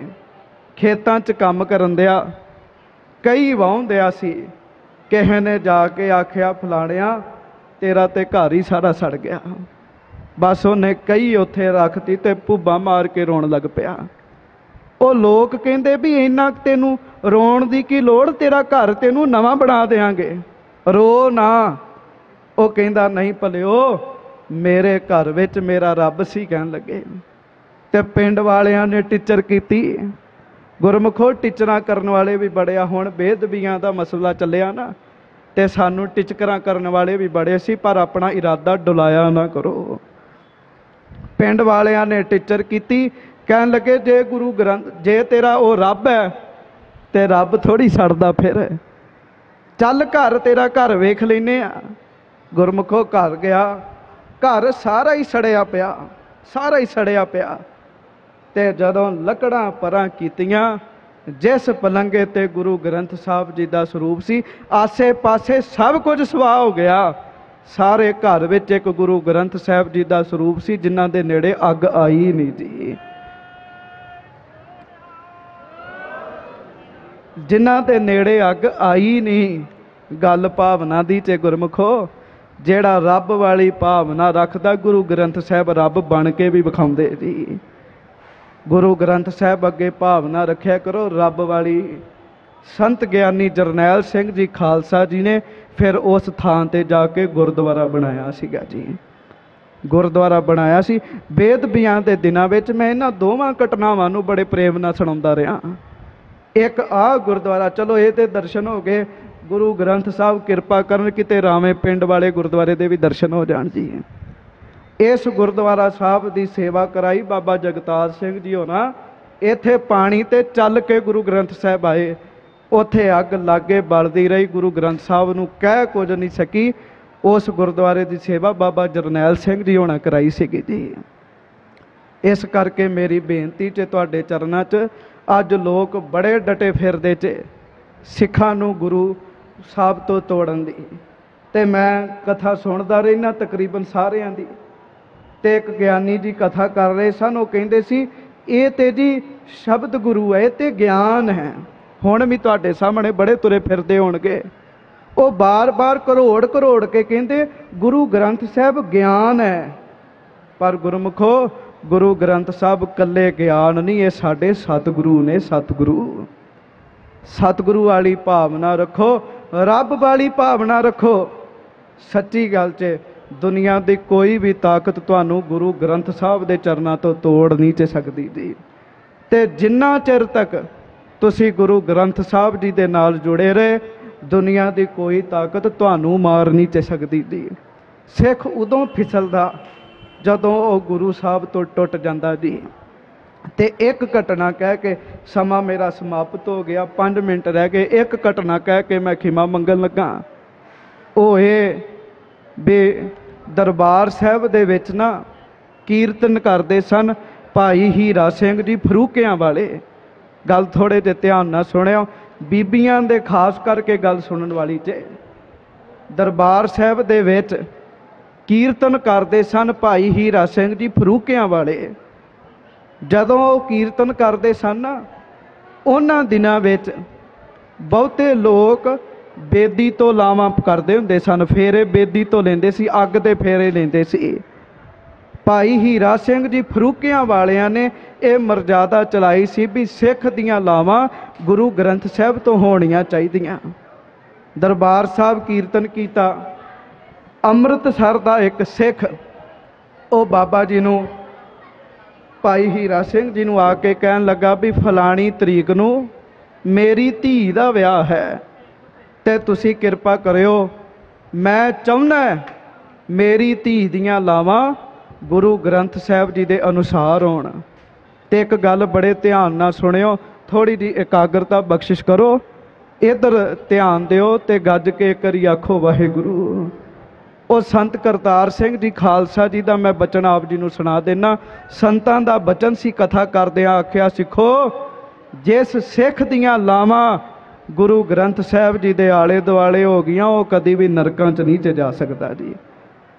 ਖੇਤਾਂ 'ਚ ਕੰਮ ਕਰਨ ਦਿਆ, ਕਈ ਵਾਹੁੰਦਿਆ ਸੀ। ਕਿਸੇ ਨੇ ਜਾ ਕੇ ਆਖਿਆ, ਫਲਾਣਿਆ, ਤੇਰਾ ਤੇ ਘਰ ਹੀ ਸਾਰਾ ਸੜ ਗਿਆ। ਬਸ ਉਹਨੇ ਕਈ ਉੱਥੇ ਰੱਖਤੀ ਤੇ ਭੁੱਬਾ ਮਾਰ ਕੇ ਰੋਣ ਲੱਗ ਪਿਆ। ਉਹ ਲੋਕ ਕਹਿੰਦੇ ਵੀ ਇੰਨਾ ਤੈਨੂੰ ਰੋਣ ਦੀ ਕੀ ਲੋੜ? ਤੇਰਾ ਘਰ ਤੈਨੂੰ ਨਵਾਂ ਬਣਾ ਦੇਾਂਗੇ ਰੋ ਨਾ। ਉਹ ਕਹਿੰਦਾ, ਨਹੀਂ ਭਲਿਓ, ਮੇਰੇ ਘਰ ਵਿੱਚ ਮੇਰਾ ਰੱਬ ਸੀ, ਕਹਿਣ ਲੱਗੇ। ਤੇ ਪਿੰਡ ਵਾਲਿਆਂ ਨੇ ਟੀਚਰ ਕੀਤੀ। ਗੁਰਮੁਖੋ ਟੀਚਰਾਂ ਕਰਨ ਵਾਲੇ ਵੀ ਬੜੇ ਆ। ਹੁਣ ਬੇਦਬੀਆਂ ਦਾ ਮਸਲਾ ਚੱਲਿਆ ਨਾ, ਤੇ ਸਾਨੂੰ ਟਿਚਕਰਾਂ ਕਰਨ ਵਾਲੇ ਵੀ ਬੜੇ ਸੀ, ਪਰ ਆਪਣਾ ਇਰਾਦਾ ਡੁਲਾਇਆ ਨਾ ਕਰੋ। ਪਿੰਡ ਵਾਲਿਆਂ ਨੇ ਟੀਚਰ ਕੀਤੀ, ਕਹਿਣ ਲੱਗੇ, ਜੇ ਗੁਰੂ ਗ੍ਰੰਥ, ਜੇ ਤੇਰਾ ਉਹ ਰੱਬ ਹੈ, ਤੇ ਰੱਬ ਥੋੜੀ ਛੱਡਦਾ ਫਿਰ। ਚੱਲ ਘਰ ਤੇਰਾ ਘਰ ਵੇਖ ਲੈਨੇ ਆ। ਗੁਰਮੁਖੋ ਘਰ ਗਿਆ, ਘਰ ਸਾਰਾ ਹੀ ਸੜਿਆ ਪਿਆ, ਸਾਰਾ ਹੀ ਸੜਿਆ ਪਿਆ। ਤੇ ਜਦੋਂ ਲੱਕੜਾਂ ਪਰਾਂ ਕੀਤੀਆਂ, ਜਿਸ ਪਲੰਗੇ ਤੇ ਗੁਰੂ ਗ੍ਰੰਥ ਸਾਹਿਬ ਜੀ ਦਾ ਸਰੂਪ ਸੀ, ਆਸੇ-ਪਾਸੇ ਸਭ ਕੁਝ ਸਵਾਹ ਹੋ ਗਿਆ। ਸਾਰੇ ਘਰ ਵਿੱਚ ਇੱਕ ਗੁਰੂ ਗ੍ਰੰਥ ਸਾਹਿਬ ਜੀ ਦਾ ਸਰੂਪ ਸੀ, ਜਿਨ੍ਹਾਂ ਦੇ ਨੇੜੇ ਅੱਗ ਆਈ ਨਹੀਂ ਜੀ ਜਿਨ੍ਹਾਂ ਦੇ ਨੇੜੇ ਅੱਗ ਆਈ ਨਹੀਂ, ਗੱਲ ਭਾਵਨਾ ਦੀ ਤੇ ਗੁਰਮੁਖੋ, ਜਿਹੜਾ ਰੱਬ ਵਾਲੀ ਭਾਵਨਾ ਰੱਖਦਾ, ਗੁਰੂ ਗ੍ਰੰਥ ਸਾਹਿਬ ਰੱਬ ਬਣ ਕੇ ਵੀ ਵਿਖਾਉਂਦੇ ਜੀ ਗੁਰੂ ਗ੍ਰੰਥ ਸਾਹਿਬ ਅੱਗੇ ਭਾਵਨਾ ਰੱਖਿਆ ਕਰੋ, ਰੱਬ ਵਾਲੀ ਸੰਤ ਗਿਆਨੀ ਜਰਨੈਲ ਸਿੰਘ ਜੀ ਖਾਲਸਾ ਜੀ ਨੇ ਫਿਰ ਉਸ ਥਾਂ ਤੇ ਜਾ ਕੇ ਗੁਰਦੁਆਰਾ ਬਣਾਇਆ ਸੀਗਾ ਜੀ। ਗੁਰਦੁਆਰਾ ਬਣਾਇਆ ਸੀ। ਵੇਦ ਬਿਆਨ ਦੇ ਦਿਨਾਂ ਵਿੱਚ ਮੈਂ ਇਹਨਾਂ ਦੋਵਾਂ ਘਟਨਾਵਾਂ ਨੂੰ ਬੜੇ ਪ੍ਰੇਮ ਨਾਲ ਸੁਣਾਉਂਦਾ ਰਿਹਾ। ਇੱਕ ਆ ਗੁਰਦੁਆਰਾ, ਚਲੋ ਇਹ ਤੇ ਦਰਸ਼ਨ ਹੋ ਗਏ। ਗੁਰੂ ਗ੍ਰੰਥ ਸਾਹਿਬ ਕਿਰਪਾ ਕਰਨ ਕਿਤੇ ਰਾਵੇਂ ਪਿੰਡ ਵਾਲੇ ਗੁਰਦੁਆਰੇ ਦੇ ਵੀ ਦਰਸ਼ਨ ਹੋ ਜਾਣ ਜੀ। ਇਸ ਗੁਰਦੁਆਰਾ ਸਾਹਿਬ ਦੀ ਸੇਵਾ ਕਰਾਈ ਬਾਬਾ ਜਗਤਾਰ ਸਿੰਘ ਜੀ ਹੋਣਾ ਇੱਥੇ ਪਾਣੀ ਤੇ ਚੱਲ ਕੇ ਗੁਰੂ ਗ੍ਰੰਥ ਸਾਹਿਬ ਆਏ। ਉੱਥੇ ਅੱਗ ਲਾਗੇ ਬਲਦੀ ਰਹੀ। ਗੁਰੂ ਗ੍ਰੰਥ ਸਾਹਿਬ ਨੂੰ ਕਹਿ ਕੁਝ ਨਹੀਂ ਸਕੀ। ਉਸ ਗੁਰਦੁਆਰੇ ਦੀ ਸੇਵਾ ਬਾਬਾ ਜਰਨੈਲ ਸਿੰਘ ਜੀ ਹੋਣਾ ਕਰਾਈ ਸੀਗੀ ਜੀ। ਇਸ ਕਰਕੇ ਮੇਰੀ ਬੇਨਤੀ ਚ ਤੁਹਾਡੇ ਚਰਨਾਂ 'ਚ ਅੱਜ ਲੋਕ ਬੜੇ ਡਟੇ ਫਿਰਦੇ 'ਚ ਸਿੱਖਾਂ ਨੂੰ ਗੁਰੂ ਸਾਹਿਬ ਤੋਂ ਤੋੜਨ ਦੀ। ਤੇ ਮੈਂ ਕਥਾ ਸੁਣਦਾ ਰਹਿਣਾ ਤਕਰੀਬਨ ਸਾਰਿਆਂ ਦੀ। ਤੇ ਇੱਕ ਗਿਆਨੀ ਜੀ ਕਥਾ ਕਰ ਰਹੇ ਸਨ, ਉਹ ਕਹਿੰਦੇ ਸੀ, ਇਹ ਤੇ ਜੀ ਸ਼ਬਦ ਗੁਰੂ ਹੈ, ਇਹ ਤੇ ਗਿਆਨ ਹੈ। ਹੁਣ ਵੀ ਤੁਹਾਡੇ ਸਾਹਮਣੇ ਬੜੇ ਤੁਰੇ ਫਿਰਦੇ ਹੋਣਗੇ। ਉਹ ਬਾਰ-ਬਾਰ ਕਰੋੜ ਕਰੋੜ ਕੇ ਕਹਿੰਦੇ, ਗੁਰੂ ਗ੍ਰੰਥ ਸਾਹਿਬ ਗਿਆਨ ਹੈ। ਪਰ ਗੁਰਮੁਖੋ, ਗੁਰੂ ਗ੍ਰੰਥ ਸਾਹਿਬ ਕੱਲੇ ਗਿਆਨ ਨਹੀਂ ਇਹ ਸਾਡੇ ਸਤਿਗੁਰੂ ਨੇ ਸਤਿਗੁਰੂ। ਸਤਿਗੁਰੂ ਵਾਲੀ ਭਾਵਨਾ ਰੱਖੋ, ਰੱਬ ਵਾਲੀ ਭਾਵਨਾ ਰੱਖੋ। ਸੱਚੀ ਗੱਲ 'ਚ ਦੁਨੀਆ ਦੀ ਕੋਈ ਵੀ ਤਾਕਤ ਤੁਹਾਨੂੰ ਗੁਰੂ ਗ੍ਰੰਥ ਸਾਹਿਬ ਦੇ ਚਰਨਾਂ ਤੋਂ ਤੋੜ ਨਹੀਂ ਚ ਸਕਦੀ ਜੀ। ਤੇ ਜਿੰਨਾ ਚਿਰ ਤੱਕ ਤੁਸੀਂ ਗੁਰੂ ਗ੍ਰੰਥ ਸਾਹਿਬ ਜੀ ਦੇ ਨਾਲ ਜੁੜੇ ਰਹੇ, ਦੁਨੀਆ ਦੀ ਕੋਈ ਤਾਕਤ ਤੁਹਾਨੂੰ ਮਾਰ ਨਹੀਂ ਚ ਸਕਦੀ ਜੀ। ਸਿੱਖ ਉਦੋਂ ਫਿਸਲਦਾ ਜਦੋਂ ਉਹ ਗੁਰੂ ਸਾਹਿਬ ਤੋਂ ਟੁੱਟ ਜਾਂਦਾ ਜੀ। ਤੇ ਇੱਕ ਘਟਨਾ ਕਹਿ ਕੇ ਸਮਾਂ ਮੇਰਾ ਸਮਾਪਤ ਹੋ ਗਿਆ 5 ਮਿੰਟ ਰਹਿ ਗਏ। ਇੱਕ ਘਟਨਾ ਕਹਿ ਕੇ ਮੈਂ ਖਿਮਾ ਮੰਗਣ ਲੱਗਾ। ਉਹ ਇਹ ਵੀ ਦਰਬਾਰ ਸਾਹਿਬ ਦੇ ਵਿੱਚ ਨਾ ਕੀਰਤਨ ਕਰਦੇ ਸਨ ਭਾਈ ਹੀਰਾ ਸਿੰਘ ਜੀ ਫਰੂਕਿਆਂ ਵਾਲੇ। ਗੱਲ ਥੋੜੇ ਜਿਹਾ ਧਿਆਨ ਨਾਲ ਸੁਣਿਓ, ਬੀਬੀਆਂ ਦੇ ਖਾਸ ਕਰਕੇ ਗੱਲ ਸੁਣਨ ਵਾਲੀ ਚ ਦਰਬਾਰ ਸਾਹਿਬ ਦੇ ਵਿੱਚ ਕੀਰਤਨ ਕਰਦੇ ਸਨ ਭਾਈ ਹੀਰਾ ਸਿੰਘ ਜੀ ਫਰੂਕਿਆਂ ਵਾਲੇ। ਜਦੋਂ ਉਹ ਕੀਰਤਨ ਕਰਦੇ ਸਨ ਨਾ, ਉਹਨਾਂ ਦਿਨਾਂ ਵਿੱਚ ਬਹੁਤੇ ਲੋਕ ਬੇਦੀ ਤੋਂ ਲਾਵਾਂ ਕਰਦੇ ਹੁੰਦੇ ਸਨ, ਫੇਰੇ ਬੇਦੀ ਤੋਂ ਲੈਂਦੇ ਸੀ, ਅੱਗ ਤੇ ਫੇਰੇ ਲੈਂਦੇ ਸੀ। ਭਾਈ ਹੀਰਾ ਸਿੰਘ ਜੀ ਫਰੂਕਿਆਂ ਵਾਲਿਆਂ ਨੇ ਇਹ ਮਰਜ਼ਾਦਾ ਚਲਾਈ ਸੀ ਵੀ ਸਿੱਖ ਦੀਆਂ ਲਾਵਾਂ ਗੁਰੂ ਗ੍ਰੰਥ ਸਾਹਿਬ ਤੋਂ ਹੋਣੀਆਂ ਚਾਹੀਦੀਆਂ। ਦਰਬਾਰ ਸਾਹਿਬ ਕੀਰਤਨ ਕੀਤਾ। ਅੰਮ੍ਰਿਤਸਰ ਦਾ ਇੱਕ ਸਿੱਖ, ਉਹ ਬਾਬਾ ਜੀ ਨੂੰ, ਭਾਈ ਹੀਰਾ ਸਿੰਘ ਜੀ ਨੂੰ ਆ ਕੇ ਕਹਿਣ ਲੱਗਾ ਵੀ ਫਲਾਣੀ ਤਰੀਕ ਨੂੰ ਮੇਰੀ ਧੀ ਦਾ ਵਿਆਹ ਹੈ। ਤੇ ਤੁਸੀਂ ਕਿਰਪਾ ਕਰਿਓ, ਮੈਂ ਚਾਹੁੰਦਾ ਮੇਰੀ ਧੀ ਦੀਆਂ ਲਾਵਾਂ ਗੁਰੂ ਗ੍ਰੰਥ ਸਾਹਿਬ ਜੀ ਦੇ ਅਨੁਸਾਰ ਹੋਣ। ਤੇ ਇੱਕ ਗੱਲ ਬੜੇ ਧਿਆਨ ਨਾਲ ਸੁਣਿਓ ਥੋੜੀ ਜੀ ਇਕਾਗਰਤਾ ਬਖਸ਼ਿਸ਼ ਕਰੋ। ਇਧਰ ਧਿਆਨ ਦਿਓ ਤੇ ਗੱਜ ਕੇ ਕਰੀ ਆਖੋ, ਵਾਹਿਗੁਰੂ। ਉਹ ਸੰਤ ਕਰਤਾਰ ਸਿੰਘ ਜੀ ਖਾਲਸਾ ਜੀ ਦਾ ਮੈਂ ਬਚਨ ਆਪ ਜੀ ਨੂੰ ਸੁਣਾ ਦੇਣਾ ਸੰਤਾਂ ਦਾ ਬਚਨ ਸੀ, ਕਥਾ ਕਰਦਿਆਂ ਆਖਿਆ, ਸਿੱਖੋ, ਜਿਸ ਸਿੱਖ ਦੀਆਂ ਲਾਵਾਂ ਗੁਰੂ ਗ੍ਰੰਥ ਸਾਹਿਬ ਜੀ ਦੇ ਆਲੇ ਦੁਆਲੇ ਹੋ ਗਈਆਂ, ਉਹ ਕਦੀ ਵੀ ਨਰਕਾਂ 'ਚ ਨਹੀਂ ਚ ਜਾ ਸਕਦਾ ਜੀ।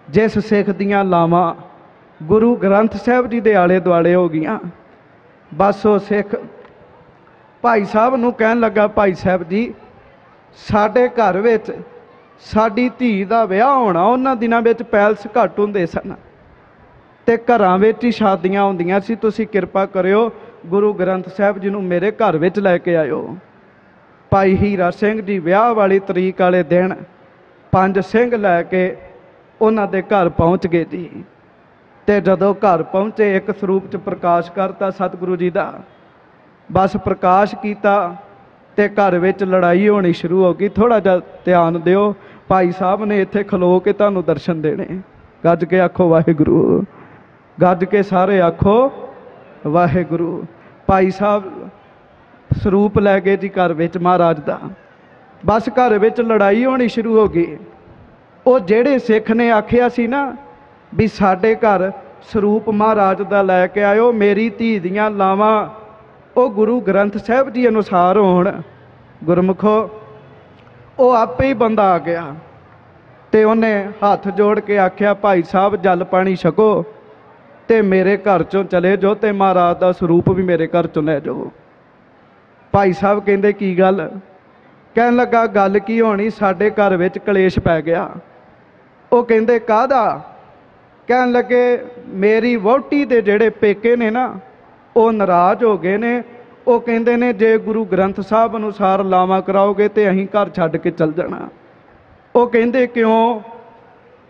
ਜਿਸ ਸਿੱਖ ਦੀਆਂ ਲਾਵਾਂ ਗੁਰੂ ਗ੍ਰੰਥ ਸਾਹਿਬ ਜੀ ਦੇ ਆਲੇ ਦੁਆਲੇ ਹੋ ਗਈਆਂ, ਬਸ ਉਹ ਸਿੱਖ ਭਾਈ ਸਾਹਿਬ ਨੂੰ ਕਹਿਣ ਲੱਗਾ, ਭਾਈ ਸਾਹਿਬ ਜੀ, ਸਾਡੇ ਘਰ ਵਿੱਚ ਸਾਡੀ ਧੀ ਦਾ ਵਿਆਹ ਹੋਣਾ, ਉਹਨਾਂ ਦਿਨਾਂ ਵਿੱਚ ਪੈਲਸ ਘੱਟ ਹੁੰਦੇ ਸਨ ਤੇ ਘਰਾਂ ਵਿੱਚ ਹੀ ਸ਼ਾਦੀਆਂ ਹੁੰਦੀਆਂ ਸੀ, ਤੁਸੀਂ ਕਿਰਪਾ ਕਰਿਓ, ਗੁਰੂ ਗ੍ਰੰਥ ਸਾਹਿਬ ਜੀ ਨੂੰ ਮੇਰੇ ਘਰ ਵਿੱਚ ਲੈ ਕੇ ਆਇਓ। ਭਾਈ ਹੀਰਾ ਸਿੰਘ ਜੀ ਵਿਆਹ ਵਾਲੀ ਤਰੀਕ ਵਾਲੇ ਦਿਨ ਪੰਜ ਸਿੰਘ ਲੈ ਕੇ ਉਹਨਾਂ ਦੇ ਘਰ ਪਹੁੰਚ ਗਏ ਜੀ। ਤੇ ਜਦੋਂ ਘਰ ਪਹੁੰਚੇ, ਇੱਕ ਸਰੂਪ ਚ ਪ੍ਰਕਾਸ਼ ਕਰਤਾ ਸਤਿਗੁਰੂ ਜੀ ਦਾ। ਬਸ ਪ੍ਰਕਾਸ਼ ਕੀਤਾ ਤੇ ਘਰ ਵਿੱਚ ਲੜਾਈ ਹੋਣੀ ਸ਼ੁਰੂ ਹੋ ਗਈ। ਥੋੜਾ ਜਿਹਾ ਧਿਆਨ ਦਿਓ, ਭਾਈ ਸਾਹਿਬ ਨੇ ਇੱਥੇ ਖਲੋ ਕੇ ਤੁਹਾਨੂੰ ਦਰਸ਼ਨ ਦੇਣੇ। ਗੱਜ ਕੇ ਆਖੋ, ਵਾਹਿਗੁਰੂ। ਗੱਜ ਕੇ ਸਾਰੇ ਆਖੋ, ਵਾਹਿਗੁਰੂ। ਭਾਈ ਸਾਹਿਬ ਸਰੂਪ ਲੈ ਗਏ ਜੀ ਘਰ ਵਿੱਚ ਮਹਾਰਾਜ ਦਾ। ਬਸ ਘਰ ਵਿੱਚ ਲੜਾਈ ਹੋਣੀ ਸ਼ੁਰੂ ਹੋ ਗਈ। ਉਹ ਜਿਹੜੇ ਸਿੱਖ ਨੇ ਆਖਿਆ ਸੀ ਨਾ ਵੀ ਸਾਡੇ ਘਰ ਸਰੂਪ ਮਹਾਰਾਜ ਦਾ ਲੈ ਕੇ ਆਇਓ, ਮੇਰੀ ਧੀ ਦੀਆਂ ਲਾਵਾਂ। ਉਹ ਗੁਰੂ ਗ੍ਰੰਥ ਸਾਹਿਬ ਜੀ ਅਨੁਸਾਰ ਹੋਣ। ਗੁਰਮੁਖੋ, ਉਹ ਆਪੇ ਹੀ ਬੰਦਾ ਆ ਗਿਆ। ਤੇ ਉਹਨੇ ਹੱਥ ਜੋੜ ਕੇ ਆਖਿਆ, ਭਾਈ ਸਾਹਿਬ, ਜਲ ਪਾਣੀ ਛਕੋ ਤੇ ਮੇਰੇ ਘਰ ਚੋਂ ਚਲੇ ਜਾਓ ਤੇ ਮਹਾਰਾਜ ਦਾ ਸਰੂਪ ਵੀ ਮੇਰੇ ਘਰ ਚੋਂ ਲੈ ਜਾਓ। ਭਾਈ ਸਾਹਿਬ ਕਹਿੰਦੇ, ਕੀ ਗੱਲ? ਕਹਿਣ ਲੱਗਾ, ਗੱਲ ਕੀ ਹੋਣੀ? ਸਾਡੇ ਘਰ ਵਿੱਚ ਕਲੇਸ਼ ਪੈ ਗਿਆ। ਉਹ ਕਹਿੰਦੇ, ਕਾਹਦਾ? ਕਹਿਣ ਲੱਗੇ, ਮੇਰੀ ਵਹੁਟੀ ਦੇ ਜਿਹੜੇ ਪੇਕੇ ਨੇ ਨਾ, ਉਹ ਨਾਰਾਜ਼ ਹੋ ਗਏ ਨੇ। ਉਹ ਕਹਿੰਦੇ ਨੇ, ਜੇ ਗੁਰੂ ਗ੍ਰੰਥ ਸਾਹਿਬ ਅਨੁਸਾਰ ਲਾਵਾਂ ਕਰਾਓਗੇ ਤੇ ਅਸੀਂ ਘਰ ਛੱਡ ਕੇ ਚੱਲ ਜਾਣਾ। ਉਹ ਕਹਿੰਦੇ, ਕਿਉਂ?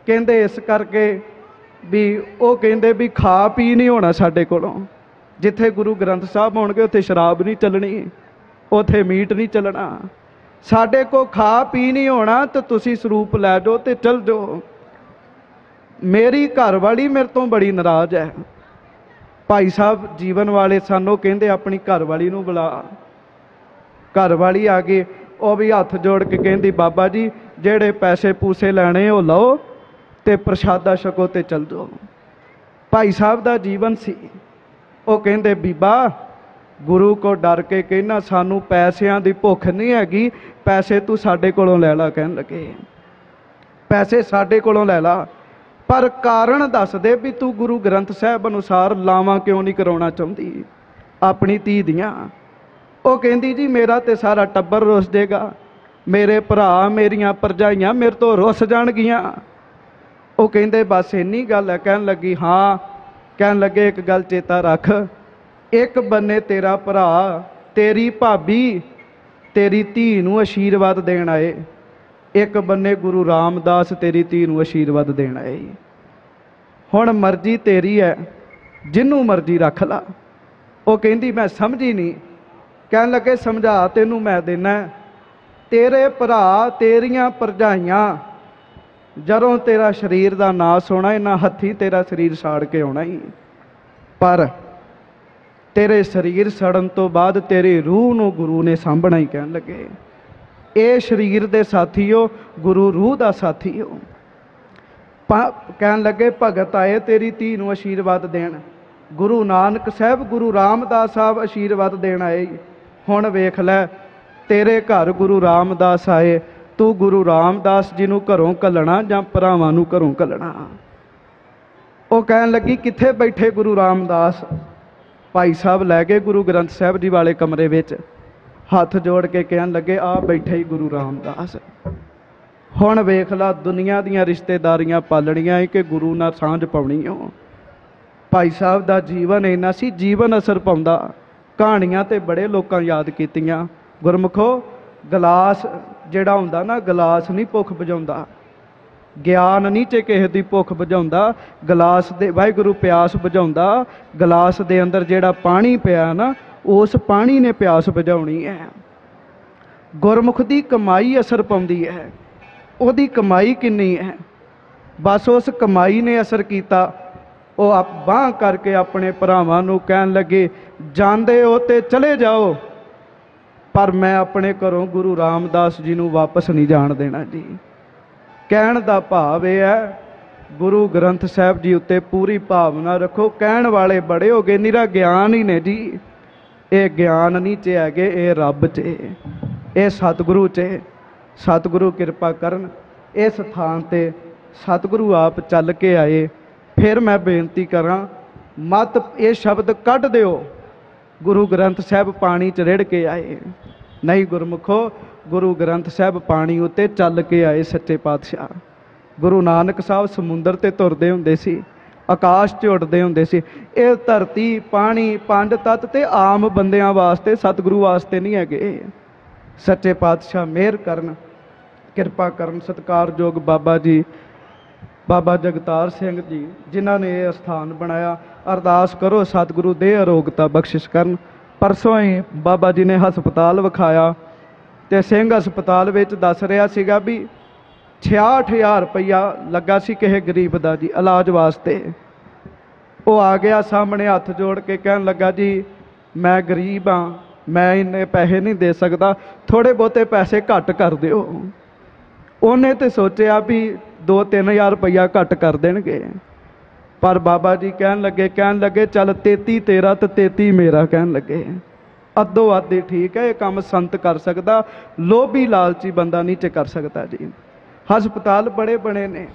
ਕਹਿੰਦੇ, ਇਸ ਕਰਕੇ ਵੀ ਉਹ ਕਹਿੰਦੇ ਵੀ ਖਾ ਪੀ ਨਹੀਂ ਹੋਣਾ ਸਾਡੇ ਕੋਲੋਂ। ਜਿੱਥੇ ਗੁਰੂ ਗ੍ਰੰਥ ਸਾਹਿਬ ਹੋਣਗੇ, ਉੱਥੇ ਸ਼ਰਾਬ ਨਹੀਂ ਚੱਲਣੀ। ਉੱਥੇ ਮੀਟ ਨਹੀਂ ਚੱਲਣਾ। ਸਾਡੇ ਕੋ ਖਾ ਪੀ ਨਹੀਂ ਹੋਣਾ ਤੇ ਤੁਸੀਂ ਸਰੂਪ ਲੈ ਜਾਓ ਤੇ ਚਲ ਜਾਓ। ਮੇਰੀ ਘਰ ਵਾਲੀ ਮੇਰੇ ਤੋਂ ਬੜੀ ਨਾਰਾਜ਼ ਹੈ। ਭਾਈ ਸਾਹਿਬ, ਜੀਵਨ ਵਾਲੇ ਸਾਨੂੰ ਕਹਿੰਦੇ ਆਪਣੀ ਘਰ ਵਾਲੀ ਨੂੰ ਬੁਲਾ। ਘਰ ਵਾਲੀ ਆ ਗਈ ਉਹ ਵੀ ਹੱਥ ਜੋੜ ਕੇ ਕਹਿੰਦੀ, ਬਾਬਾ ਜੀ, ਜਿਹੜੇ ਪੈਸੇ ਪੂਸੇ ਲੈਣੇ ਉਹ ਲਓ ਤੇ ਪ੍ਰਸ਼ਾਦਾ ਛਕੋ ਤੇ ਚਲ ਜਾਓ। ਭਾਈ ਸਾਹਿਬ ਦਾ ਜੀਵਨ ਸੀ। ਉਹ ਕਹਿੰਦੇ, ਬੀਬਾ ਗੁਰੂ ਕੋ ਡਰ ਕੇ ਕਹਿਣਾ, ਸਾਨੂੰ ਪੈਸਿਆਂ ਦੀ ਭੁੱਖ ਨਹੀਂ ਹੈਗੀ, ਪੈਸੇ ਤੂੰ ਸਾਡੇ ਕੋਲੋਂ ਲੈ ਲਾ, ਕਹਿਣ ਲੱਗੇ। ਪੈਸੇ ਸਾਡੇ ਕੋਲੋਂ ਲੈ ਲਾ। ਪਰ ਕਾਰਨ ਦੱਸਦੇ ਵੀ ਤੂੰ ਗੁਰੂ ਗ੍ਰੰਥ ਸਾਹਿਬ ਅਨੁਸਾਰ ਲਾਵਾਂ ਕਿਉਂ ਨਹੀਂ ਕਰਾਉਣਾ ਚਾਹੁੰਦੀ? ਆਪਣੀ ਧੀ ਦੀਆਂ। ਉਹ ਕਹਿੰਦੀ, ਜੀ, ਮੇਰਾ ਤੇ ਸਾਰਾ ਟੱਬਰ ਰੁੱਸ ਜਾਏਗਾ। ਮੇਰੇ ਭਰਾ, ਮੇਰੀਆਂ ਪਰਜਾਈਆਂ ਮੇਰੇ ਤੋਂ ਰੁੱਸ ਜਾਣਗੀਆਂ। ਉਹ ਕਹਿੰਦੇ, ਬਸ ਇੰਨੀ ਗੱਲ ਹੈ। ਕਹਿਣ ਲੱਗੀ, ਹਾਂ। ਕਹਿਣ ਲੱਗੇ, ਇੱਕ ਗੱਲ ਚੇਤਾ ਰੱਖ। ਇੱਕ ਬੰਨੇ ਤੇਰਾ ਭਰਾ, ਤੇਰੀ ਭਾਬੀ, ਤੇਰੀ ਧੀ ਨੂੰ ਆਸ਼ੀਰਵਾਦ ਦੇਣ ਆਏ। ਇੱਕ ਬੰਨੇ ਗੁਰੂ ਰਾਮਦਾਸ, ਤੇਰੀ ਧੀ ਨੂੰ ਆਸ਼ੀਰਵਾਦ ਦੇਣ ਆਏ। ਹੁਣ ਮਰਜ਼ੀ ਤੇਰੀ ਹੈ ਜਿੰਨੂੰ ਮਰਜ਼ੀ ਰੱਖ ਲਾ। ਉਹ ਕਹਿੰਦੀ, ਮੈਂ ਸਮਝੀ ਨਹੀਂ। ਕਹਿਣ ਲੱਗੇ, ਸਮਝਾ, ਤੈਨੂੰ ਮੈਂ ਦੇਣਾ ਤੇਰੇ ਭਰਾ, ਤੇਰੀਆਂ ਪਰਜਾਈਆਂ ਜਦੋਂ ਤੇਰਾ ਸਰੀਰ ਦਾ ਨਾਸ ਹੋਣਾ ਇਹਨਾਂ ਹੱਥੀ ਤੇਰਾ ਸਰੀਰ ਸਾੜ ਕੇ ਆਉਣਾ ਹੀ ਪਰ ਤੇਰੇ ਸਰੀਰ ਸੜਨ ਤੋਂ ਬਾਅਦ ਤੇਰੀ ਰੂਹ ਨੂੰ ਗੁਰੂ ਨੇ ਸਾਂਭਣਾ ਹੀ ਕਹਿਣ ਲੱਗੇ। ਇਹ ਸਰੀਰ ਦੇ ਸਾਥੀਓ, ਗੁਰੂ ਰੂਹ ਦਾ ਸਾਥੀਓ। ਪਾ- ਕਹਿਣ ਲੱਗੇ, ਭਗਤ ਆਏ ਤੇਰੀ ਧੀ ਨੂੰ ਆਸ਼ੀਰਵਾਦ ਦੇਣ। ਗੁਰੂ ਨਾਨਕ ਸਾਹਿਬ, ਗੁਰੂ ਰਾਮਦਾਸ ਸਾਹਿਬ ਆਸ਼ੀਰਵਾਦ ਦੇਣ ਆਏ। ਹੁਣ ਵੇਖ ਲੈ, ਤੇਰੇ ਘਰ ਗੁਰੂ ਰਾਮਦਾਸ ਆਏ। ਤੂੰ ਗੁਰੂ ਰਾਮਦਾਸ ਜੀ ਨੂੰ ਘਰੋਂ ਕੱਲਣਾ ਜਾਂ ਭਰਾਵਾਂ ਨੂੰ ਘਰੋਂ ਕੱਲਣਾ ਉਹ ਕਹਿਣ ਲੱਗੀ, ਕਿੱਥੇ ਬੈਠੇ ਗੁਰੂ ਰਾਮਦਾਸ? ਭਾਈ ਸਾਹਿਬ ਲੈ ਗਏ ਗੁਰੂ ਗ੍ਰੰਥ ਸਾਹਿਬ ਜੀ ਵਾਲੇ ਕਮਰੇ ਵਿੱਚ। ਹੱਥ ਜੋੜ ਕੇ ਕਹਿਣ ਲੱਗੇ ਆ ਬੈਠੇ ਹੀ ਗੁਰੂ ਰਾਮਦਾਸ। ਹੁਣ ਵੇਖ ਲਾ, ਦੁਨੀਆ ਦੀਆਂ ਰਿਸ਼ਤੇਦਾਰੀਆਂ ਪਾਲਣੀਆਂ ਏ ਕਿ ਗੁਰੂ ਨਾਲ ਸਾਂਝ ਪਾਉਣੀ ਓ ਭਾਈ ਸਾਹਿਬ ਦਾ ਜੀਵਨ ਇੰਨਾ ਸੀ, ਜੀਵਨ ਅਸਰ ਪਾਉਂਦਾ। ਕਹਾਣੀਆਂ ਤੇ ਬੜੇ ਲੋਕਾਂ ਯਾਦ ਕੀਤੀਆਂ। ਗੁਰਮੁਖੋ, ਗਲਾਸ ਜਿਹੜਾ ਹੁੰਦਾ ਨਾ, ਗਲਾਸ ਨਹੀਂ ਭੁੱਖ ਬੁਝਾਉਂਦਾ। ਗਿਆਨ ਨਹੀਂ ਤੇ ਕਿਸੇ ਦੀ ਭੁੱਖ ਬੁਝਾਉਂਦਾ, ਗਲਾਸ ਦੇ, ਵਾਹਿਗੁਰੂ ਪਿਆਸ ਬੁਝਾਉਂਦਾ, ਗਲਾਸ ਦੇ ਅੰਦਰ ਜਿਹੜਾ ਪਾਣੀ ਪਿਆ ਨਾ, ਉਸ ਪਾਣੀ ਨੇ ਪਿਆਸ ਬੁਝਾਉਣੀ ਹੈ। ਗੁਰਮੁਖ ਦੀ ਕਮਾਈ ਅਸਰ ਪਾਉਂਦੀ ਹੈ। ਉਹਦੀ ਕਮਾਈ ਕਿੰਨੀ ਹੈ? ਬਸ ਉਸ ਕਮਾਈ ਨੇ ਅਸਰ ਕੀਤਾ। ਉਹ ਆਪ ਬਾਹ ਕਰਕੇ ਆਪਣੇ ਭਰਾਵਾਂ ਨੂੰ ਕਹਿਣ ਲੱਗੇ, ਜਾਂਦੇ ਹੋ ਤੇ ਚਲੇ ਜਾਓ, ਪਰ ਮੈਂ ਆਪਣੇ ਘਰੋਂ ਗੁਰੂ ਰਾਮਦਾਸ ਜੀ ਨੂੰ ਵਾਪਸ ਨਹੀਂ ਜਾਣ ਦੇਣਾ ਜੀ। ਕਹਿਣ ਦਾ ਭਾਵ ਇਹ ਹੈ, ਗੁਰੂ ਗ੍ਰੰਥ ਸਾਹਿਬ ਜੀ ਉੱਤੇ ਪੂਰੀ ਭਾਵਨਾ ਰੱਖੋ। ਕਹਿਣ ਵਾਲੇ ਬੜੇ ਹੋ ਗਏ, ਨਿਰਾ ਗਿਆਨ ਹੀ ਨੇ ਜੀ। ਇਹ ਗਿਆਨ ਨਹੀਂ ਚ ਹੈਗੇ, ਇਹ ਰੱਬ ਚ ਇਹ ਸਤਿਗੁਰੂ ਚ ਸਤਿਗੁਰੂ ਕਿਰਪਾ ਕਰਨ, ਇਸ ਥਾਂ ਤੇ ਸਤਿਗੁਰੂ ਆਪ ਚੱਲ ਕੇ ਆਏ। ਫਿਰ ਮੈਂ ਬੇਨਤੀ ਕਰਾਂ, ਮਤ ਇਹ ਸ਼ਬਦ ਕੱਢ ਦਿਓ। ਗੁਰੂ ਗ੍ਰੰਥ ਸਾਹਿਬ ਪਾਣੀ 'ਚ ਰਿੜ ਕੇ ਆਏ। ਨਹੀਂ ਗੁਰਮੁਖੋ ਗੁਰੂ ਗ੍ਰੰਥ ਸਾਹਿਬ ਪਾਣੀ ਉੱਤੇ ਚੱਲ ਕੇ ਆਏ ਸੱਚੇ ਪਾਤਸ਼ਾਹ। ਗੁਰੂ ਨਾਨਕ ਸਾਹਿਬ ਸਮੁੰਦਰ ਤੇ ਤੁਰਦੇ ਹੁੰਦੇ ਸੀ, ਆਕਾਸ਼ 'ਚ ਉੱਡਦੇ ਹੁੰਦੇ ਸੀ। ਇਹ ਧਰਤੀ, ਪਾਣੀ ਪੰਜ ਤੱਤ ਤੇ ਆਮ ਬੰਦਿਆਂ ਵਾਸਤੇ, ਸਤਿਗੁਰੂ ਵਾਸਤੇ ਨਹੀਂ ਹੈਗੇ। ਸੱਚੇ ਪਾਤਸ਼ਾਹ ਮਿਹਰ ਕਰਨ, ਕਿਰਪਾ ਕਰਨ, ਸਤਿਕਾਰਯੋਗ ਬਾਬਾ ਜੀ, ਬਾਬਾ ਜਗਤਾਰ ਸਿੰਘ ਜੀ, ਜਿਨ੍ਹਾਂ ਨੇ ਇਹ ਸਥਾਨ ਬਣਾਇਆ। ਅਰਦਾਸ ਕਰੋ, ਸਤਿਗੁਰੂ ਦੇ ਅਰੋਗਤਾ ਬਖਸ਼ਿਸ਼ ਕਰਨ। ਪਰਸੋਂ ਹੀ ਬਾਬਾ ਜੀ ਨੇ ਹਸਪਤਾਲ ਵਿਖਾਇਆ। ਤੇ ਸਿੰਘ ਹਸਪਤਾਲ ਵਿੱਚ ਦੱਸ ਰਿਹਾ ਸੀਗਾ ਵੀ 66000 ਰੁਪਈਆ ਲੱਗਾ ਸੀ ਕਿਸੇ ਗਰੀਬ ਦਾ ਜੀ ਇਲਾਜ ਵਾਸਤੇ। ਉਹ ਆ ਗਿਆ ਸਾਹਮਣੇ ਹੱਥ ਜੋੜ ਕੇ ਕਹਿਣ ਲੱਗਾ, ਜੀ, ਮੈਂ ਗਰੀਬ ਆ, ਮੈਂ ਇੰਨੇ ਪੈਸੇ ਨਹੀਂ ਦੇ ਸਕਦਾ ਥੋੜੇ ਬਹੁਤੇ ਪੈਸੇ ਘੱਟ ਕਰ ਦਿਓ। ਉਹਨੇ ਤੇ ਸੋਚਿਆ ਵੀ 2-3000 ਰੁਪਈਆ ਘੱਟ ਕਰ ਦੇਣਗੇ। ਪਰ ਬਾਬਾ ਜੀ ਕਹਿਣ ਲੱਗੇ ਕਹਿਣ ਲੱਗੇ, ਚੱਲ 33 ਤੇਰਾ ਤੇ 33 ਮੇਰਾ, ਕਹਿਣ ਲੱਗੇ। ਅੱਧੋ ਅੱਧ ਹੀ ਠੀਕ ਹੈ, ਇਹ ਕੰਮ ਸੰਤ ਕਰ ਸਕਦਾ, ਲੋਭੀ ਲਾਲਚੀ ਬੰਦਾ ਨਹੀਂ ਚ ਕਰ ਸਕਦਾ ਜੀ। ਹਸਪਤਾਲ ਬੜੇ ਬਣੇ ਨੇ,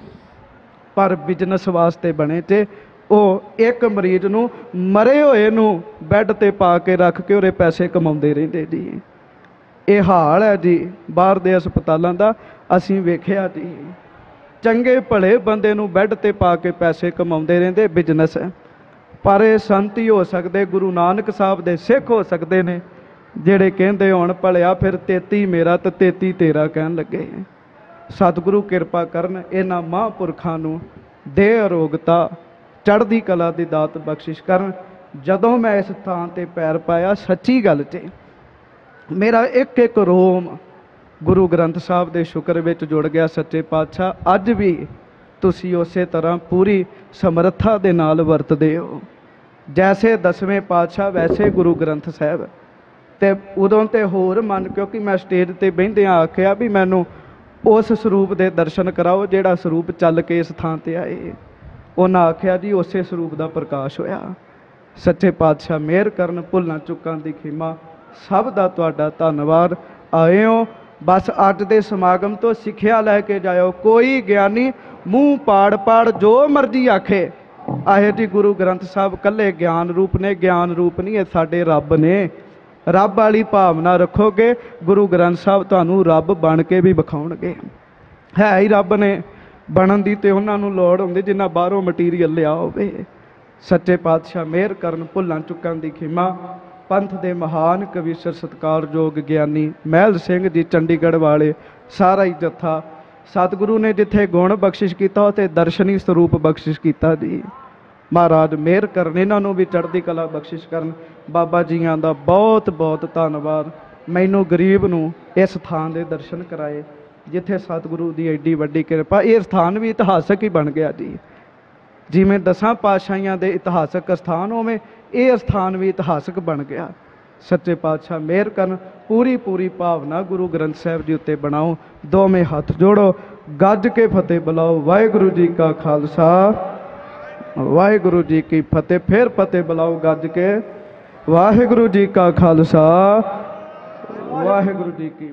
ਪਰ ਬਿਜ਼ਨਸ ਵਾਸਤੇ ਬਣੇ ਤੇ ਉਹ ਇੱਕ ਮਰੀਜ਼ ਨੂੰ ਮਰੇ ਹੋਏ ਨੂੰ ਬੈੱਡ ਤੇ ਪਾ ਕੇ ਰੱਖ ਕੇ ਉਹਦੇ ਪੈਸੇ ਕਮਾਉਂਦੇ ਰਹਿੰਦੇ ਜੀ। ਇਹ ਹਾਲ ਹੈ ਜੀ, ਬਾਹਰ ਦੇ ਹਸਪਤਾਲਾਂ ਦਾ ਅਸੀਂ ਵੇਖਿਆ ਜੀ। ਚੰਗੇ ਭਲੇ ਬੰਦੇ ਨੂੰ ਬੈੱਡ ਤੇ ਪਾ ਕੇ ਪੈਸੇ ਕਮਾਉਂਦੇ ਰਹਿੰਦੇ ਬਿਜ਼ਨਸ ਹੈ। ਪਰ ਇਹ ਸੰਤ ਹੀ ਹੋ ਸਕਦੇ, ਗੁਰੂ ਨਾਨਕ ਸਾਹਿਬ ਦੇ ਸਿੱਖ ਹੋ ਸਕਦੇ ਨੇ, ਜਿਹੜੇ ਕਹਿੰਦੇ ਹੁਣ, ਭਲਿਆ ਫਿਰ 33 ਮੇਰਾ ਤੇ 33 ਤੇਰਾ ਕਹਿਣ ਲੱਗੇ ਸਤਿਗੁਰੂ ਕਿਰਪਾ ਕਰਨ, ਇਹਨਾਂ ਮਹਾਂਪੁਰਖਾਂ ਨੂੰ ਦੇ ਅਰੋਗਤਾ, ਚੜ੍ਹਦੀ ਕਲਾ ਦੀ ਦਾਤ ਬਖਸ਼ਿਸ਼ ਕਰਨ। ਜਦੋਂ ਮੈਂ ਇਸ ਥਾਂ ਤੇ ਪੈਰ ਪਾਇਆ, ਸੱਚੀ ਗੱਲ 'ਚ ਮੇਰਾ ਇੱਕ ਇੱਕ ਰੋਮ ਗੁਰੂ ਗ੍ਰੰਥ ਸਾਹਿਬ ਦੇ ਸ਼ੁਕਰ ਵਿੱਚ ਜੁੜ ਗਿਆ ਸੱਚੇ ਪਾਤਸ਼ਾਹ। ਅੱਜ ਵੀ ਤੁਸੀਂ ਉਸੇ ਤਰ੍ਹਾਂ ਪੂਰੀ ਸਮਰੱਥਾ ਦੇ ਨਾਲ ਵਰਤਦੇ ਹੋ। ਜੈਸੇ ਦਸਵੇਂ ਪਾਤਸ਼ਾਹ, ਵੈਸੇ ਗੁਰੂ ਗ੍ਰੰਥ ਸਾਹਿਬ। ਤੇ ਉਦੋਂ ਤੇ ਹੋਰ ਮਨ, ਕਿਉਂਕਿ ਮੈਂ ਸਟੇਜ ਤੇ ਬਹਿੰਦਿਆਂ ਆਖਿਆ ਵੀ ਮੈਨੂੰ ਉਸ ਸਰੂਪ ਦੇ ਦਰਸ਼ਨ ਕਰਾਓ, ਜਿਹੜਾ ਸਰੂਪ ਚੱਲ ਕੇ ਇਸ ਥਾਂ ਤੇ ਆਏ। ਉਹਨਾਂ ਆਖਿਆ, ਜੀ, ਉਸੇ ਸਰੂਪ ਦਾ ਪ੍ਰਕਾਸ਼ ਹੋਇਆ। ਸੱਚੇ ਪਾਤਸ਼ਾਹ ਮਿਹਰ ਕਰਨ, ਭੁੱਲਾਂ ਚੁੱਕਾਂ ਦੀ ਖਿਮਾ, ਸਭ ਦਾ ਤੁਹਾਡਾ ਧੰਨਵਾਦ। ਆਏ ਹੋ ਬਸ ਅੱਜ ਦੇ ਸਮਾਗਮ ਤੋਂ ਸਿੱਖਿਆ ਲੈ ਕੇ ਜਾਇਓ। ਕੋਈ ਗਿਆਨੀ ਮੂੰਹ ਪਾੜ ਪਾੜ ਜੋ ਮਰਜ਼ੀ ਆਖੇ। ਆਹੇ ਜੀ ਗੁਰੂ ਗ੍ਰੰਥ ਸਾਹਿਬ ਕੱਲੇ ਗਿਆਨ ਰੂਪ ਨੇ, ਗਿਆਨ ਰੂਪ ਨਹੀਂ, ਇਹ ਸਾਡੇ ਰੱਬ ਨੇ। ਰੱਬ ਵਾਲੀ ਭਾਵਨਾ ਰੱਖੋਗੇ, ਗੁਰੂ ਗ੍ਰੰਥ ਸਾਹਿਬ ਤੁਹਾਨੂੰ ਰੱਬ ਬਣ ਕੇ ਵੀ ਵਿਖਾਉਣਗੇ। ਹੈ ਹੀ ਰੱਬ ਨੇ, ਬਣਨ ਦੀ ਤੇ ਉਹਨਾਂ ਨੂੰ ਲੋੜ ਹੁੰਦੀ, ਜਿੰਨਾ ਬਾਹਰੋਂ ਮਟੀਰੀਅਲ ਲਿਆ ਹੋਵੇ। ਸੱਚੇ ਪਾਤਸ਼ਾਹ ਮਿਹਰ ਕਰਨ, ਭੁੱਲਾਂ ਚੁੱਕਾਂ ਦੀ ਖਿਮਾ, ਪੰਥ ਦੇ ਮਹਾਨ ਕਵੀ ਸਰ ਸਤਕਾਰਯੋਗ ਗਿਆਨੀ ਮਹਿਲ ਸਿੰਘ ਜੀ ਚੰਡੀਗੜ੍ਹ ਵਾਲੇ, ਸਾਰਾ ਹੀ ਜੱਥਾ ਸਤਿਗੁਰੂ ਨੇ ਜਿੱਥੇ ਗੁਣ ਬਖਸ਼ਿਸ਼ ਕੀਤਾ, ਉਥੇ ਦਰਸ਼ਨੀ ਸਰੂਪ ਬਖਸ਼ਿਸ਼ ਕੀਤਾ ਜੀ। ਮਹਾਰਾਜ ਮਿਹਰ ਕਰਨ, ਇਹਨਾਂ ਨੂੰ ਵੀ ਚੜ੍ਹਦੀ ਕਲਾ ਬਖਸ਼ਿਸ਼ ਕਰਨ। ਬਾਬਾ ਜੀਆਂ ਦਾ ਬਹੁਤ ਬਹੁਤ ਧੰਨਵਾਦ। ਮੈਨੂੰ ਗਰੀਬ ਨੂੰ ਇਸ ਥਾਂ ਦੇ ਦਰਸ਼ਨ ਕਰਾਏ, ਜਿੱਥੇ ਸਤਿਗੁਰੂ ਦੀ ਐਡੀ ਵੱਡੀ ਕਿਰਪਾ, ਇਹ ਸਥਾਨ ਵੀ ਇਤਿਹਾਸਕ ਹੀ ਬਣ ਗਿਆ ਜੀ। ਜਿਵੇਂ ਦਸਾਂ ਪਾਤਸ਼ਾਹੀਆਂ ਦੇ ਇਤਿਹਾਸਕ ਸਥਾਨ ਹੋਵੇਂ ਇਹ ਸਥਾਨ ਵੀ ਇਤਿਹਾਸਕ ਬਣ ਗਿਆ। ਸੱਚੇ ਪਾਤਸ਼ਾਹ ਮਿਹਰ ਕਰਨ ਪੂਰੀ ਪੂਰੀ ਭਾਵਨਾ ਗੁਰੂ ਗ੍ਰੰਥ ਸਾਹਿਬ ਜੀ ਉੱਤੇ ਬਣਾਓ, ਦੋਵੇਂ ਹੱਥ ਜੋੜੋ, ਗੱਜ ਕੇ ਫਤਿਹ ਬੁਲਾਓ, ਵਾਹਿਗੁਰੂ ਜੀ ਕਾ ਖਾਲਸਾ। ਵਾਹਿਗੁਰੂ ਜੀ ਕੀ ਫਤਿਹ, ਫਿਰ ਫਤਿਹ ਬੁਲਾਓ ਗੱਜ ਕੇ। ਵਾਹਿਗੁਰੂ ਜੀ ਕਾ ਖਾਲਸਾ। ਵਾਹਿਗੁਰੂ ਜੀ ਕੀ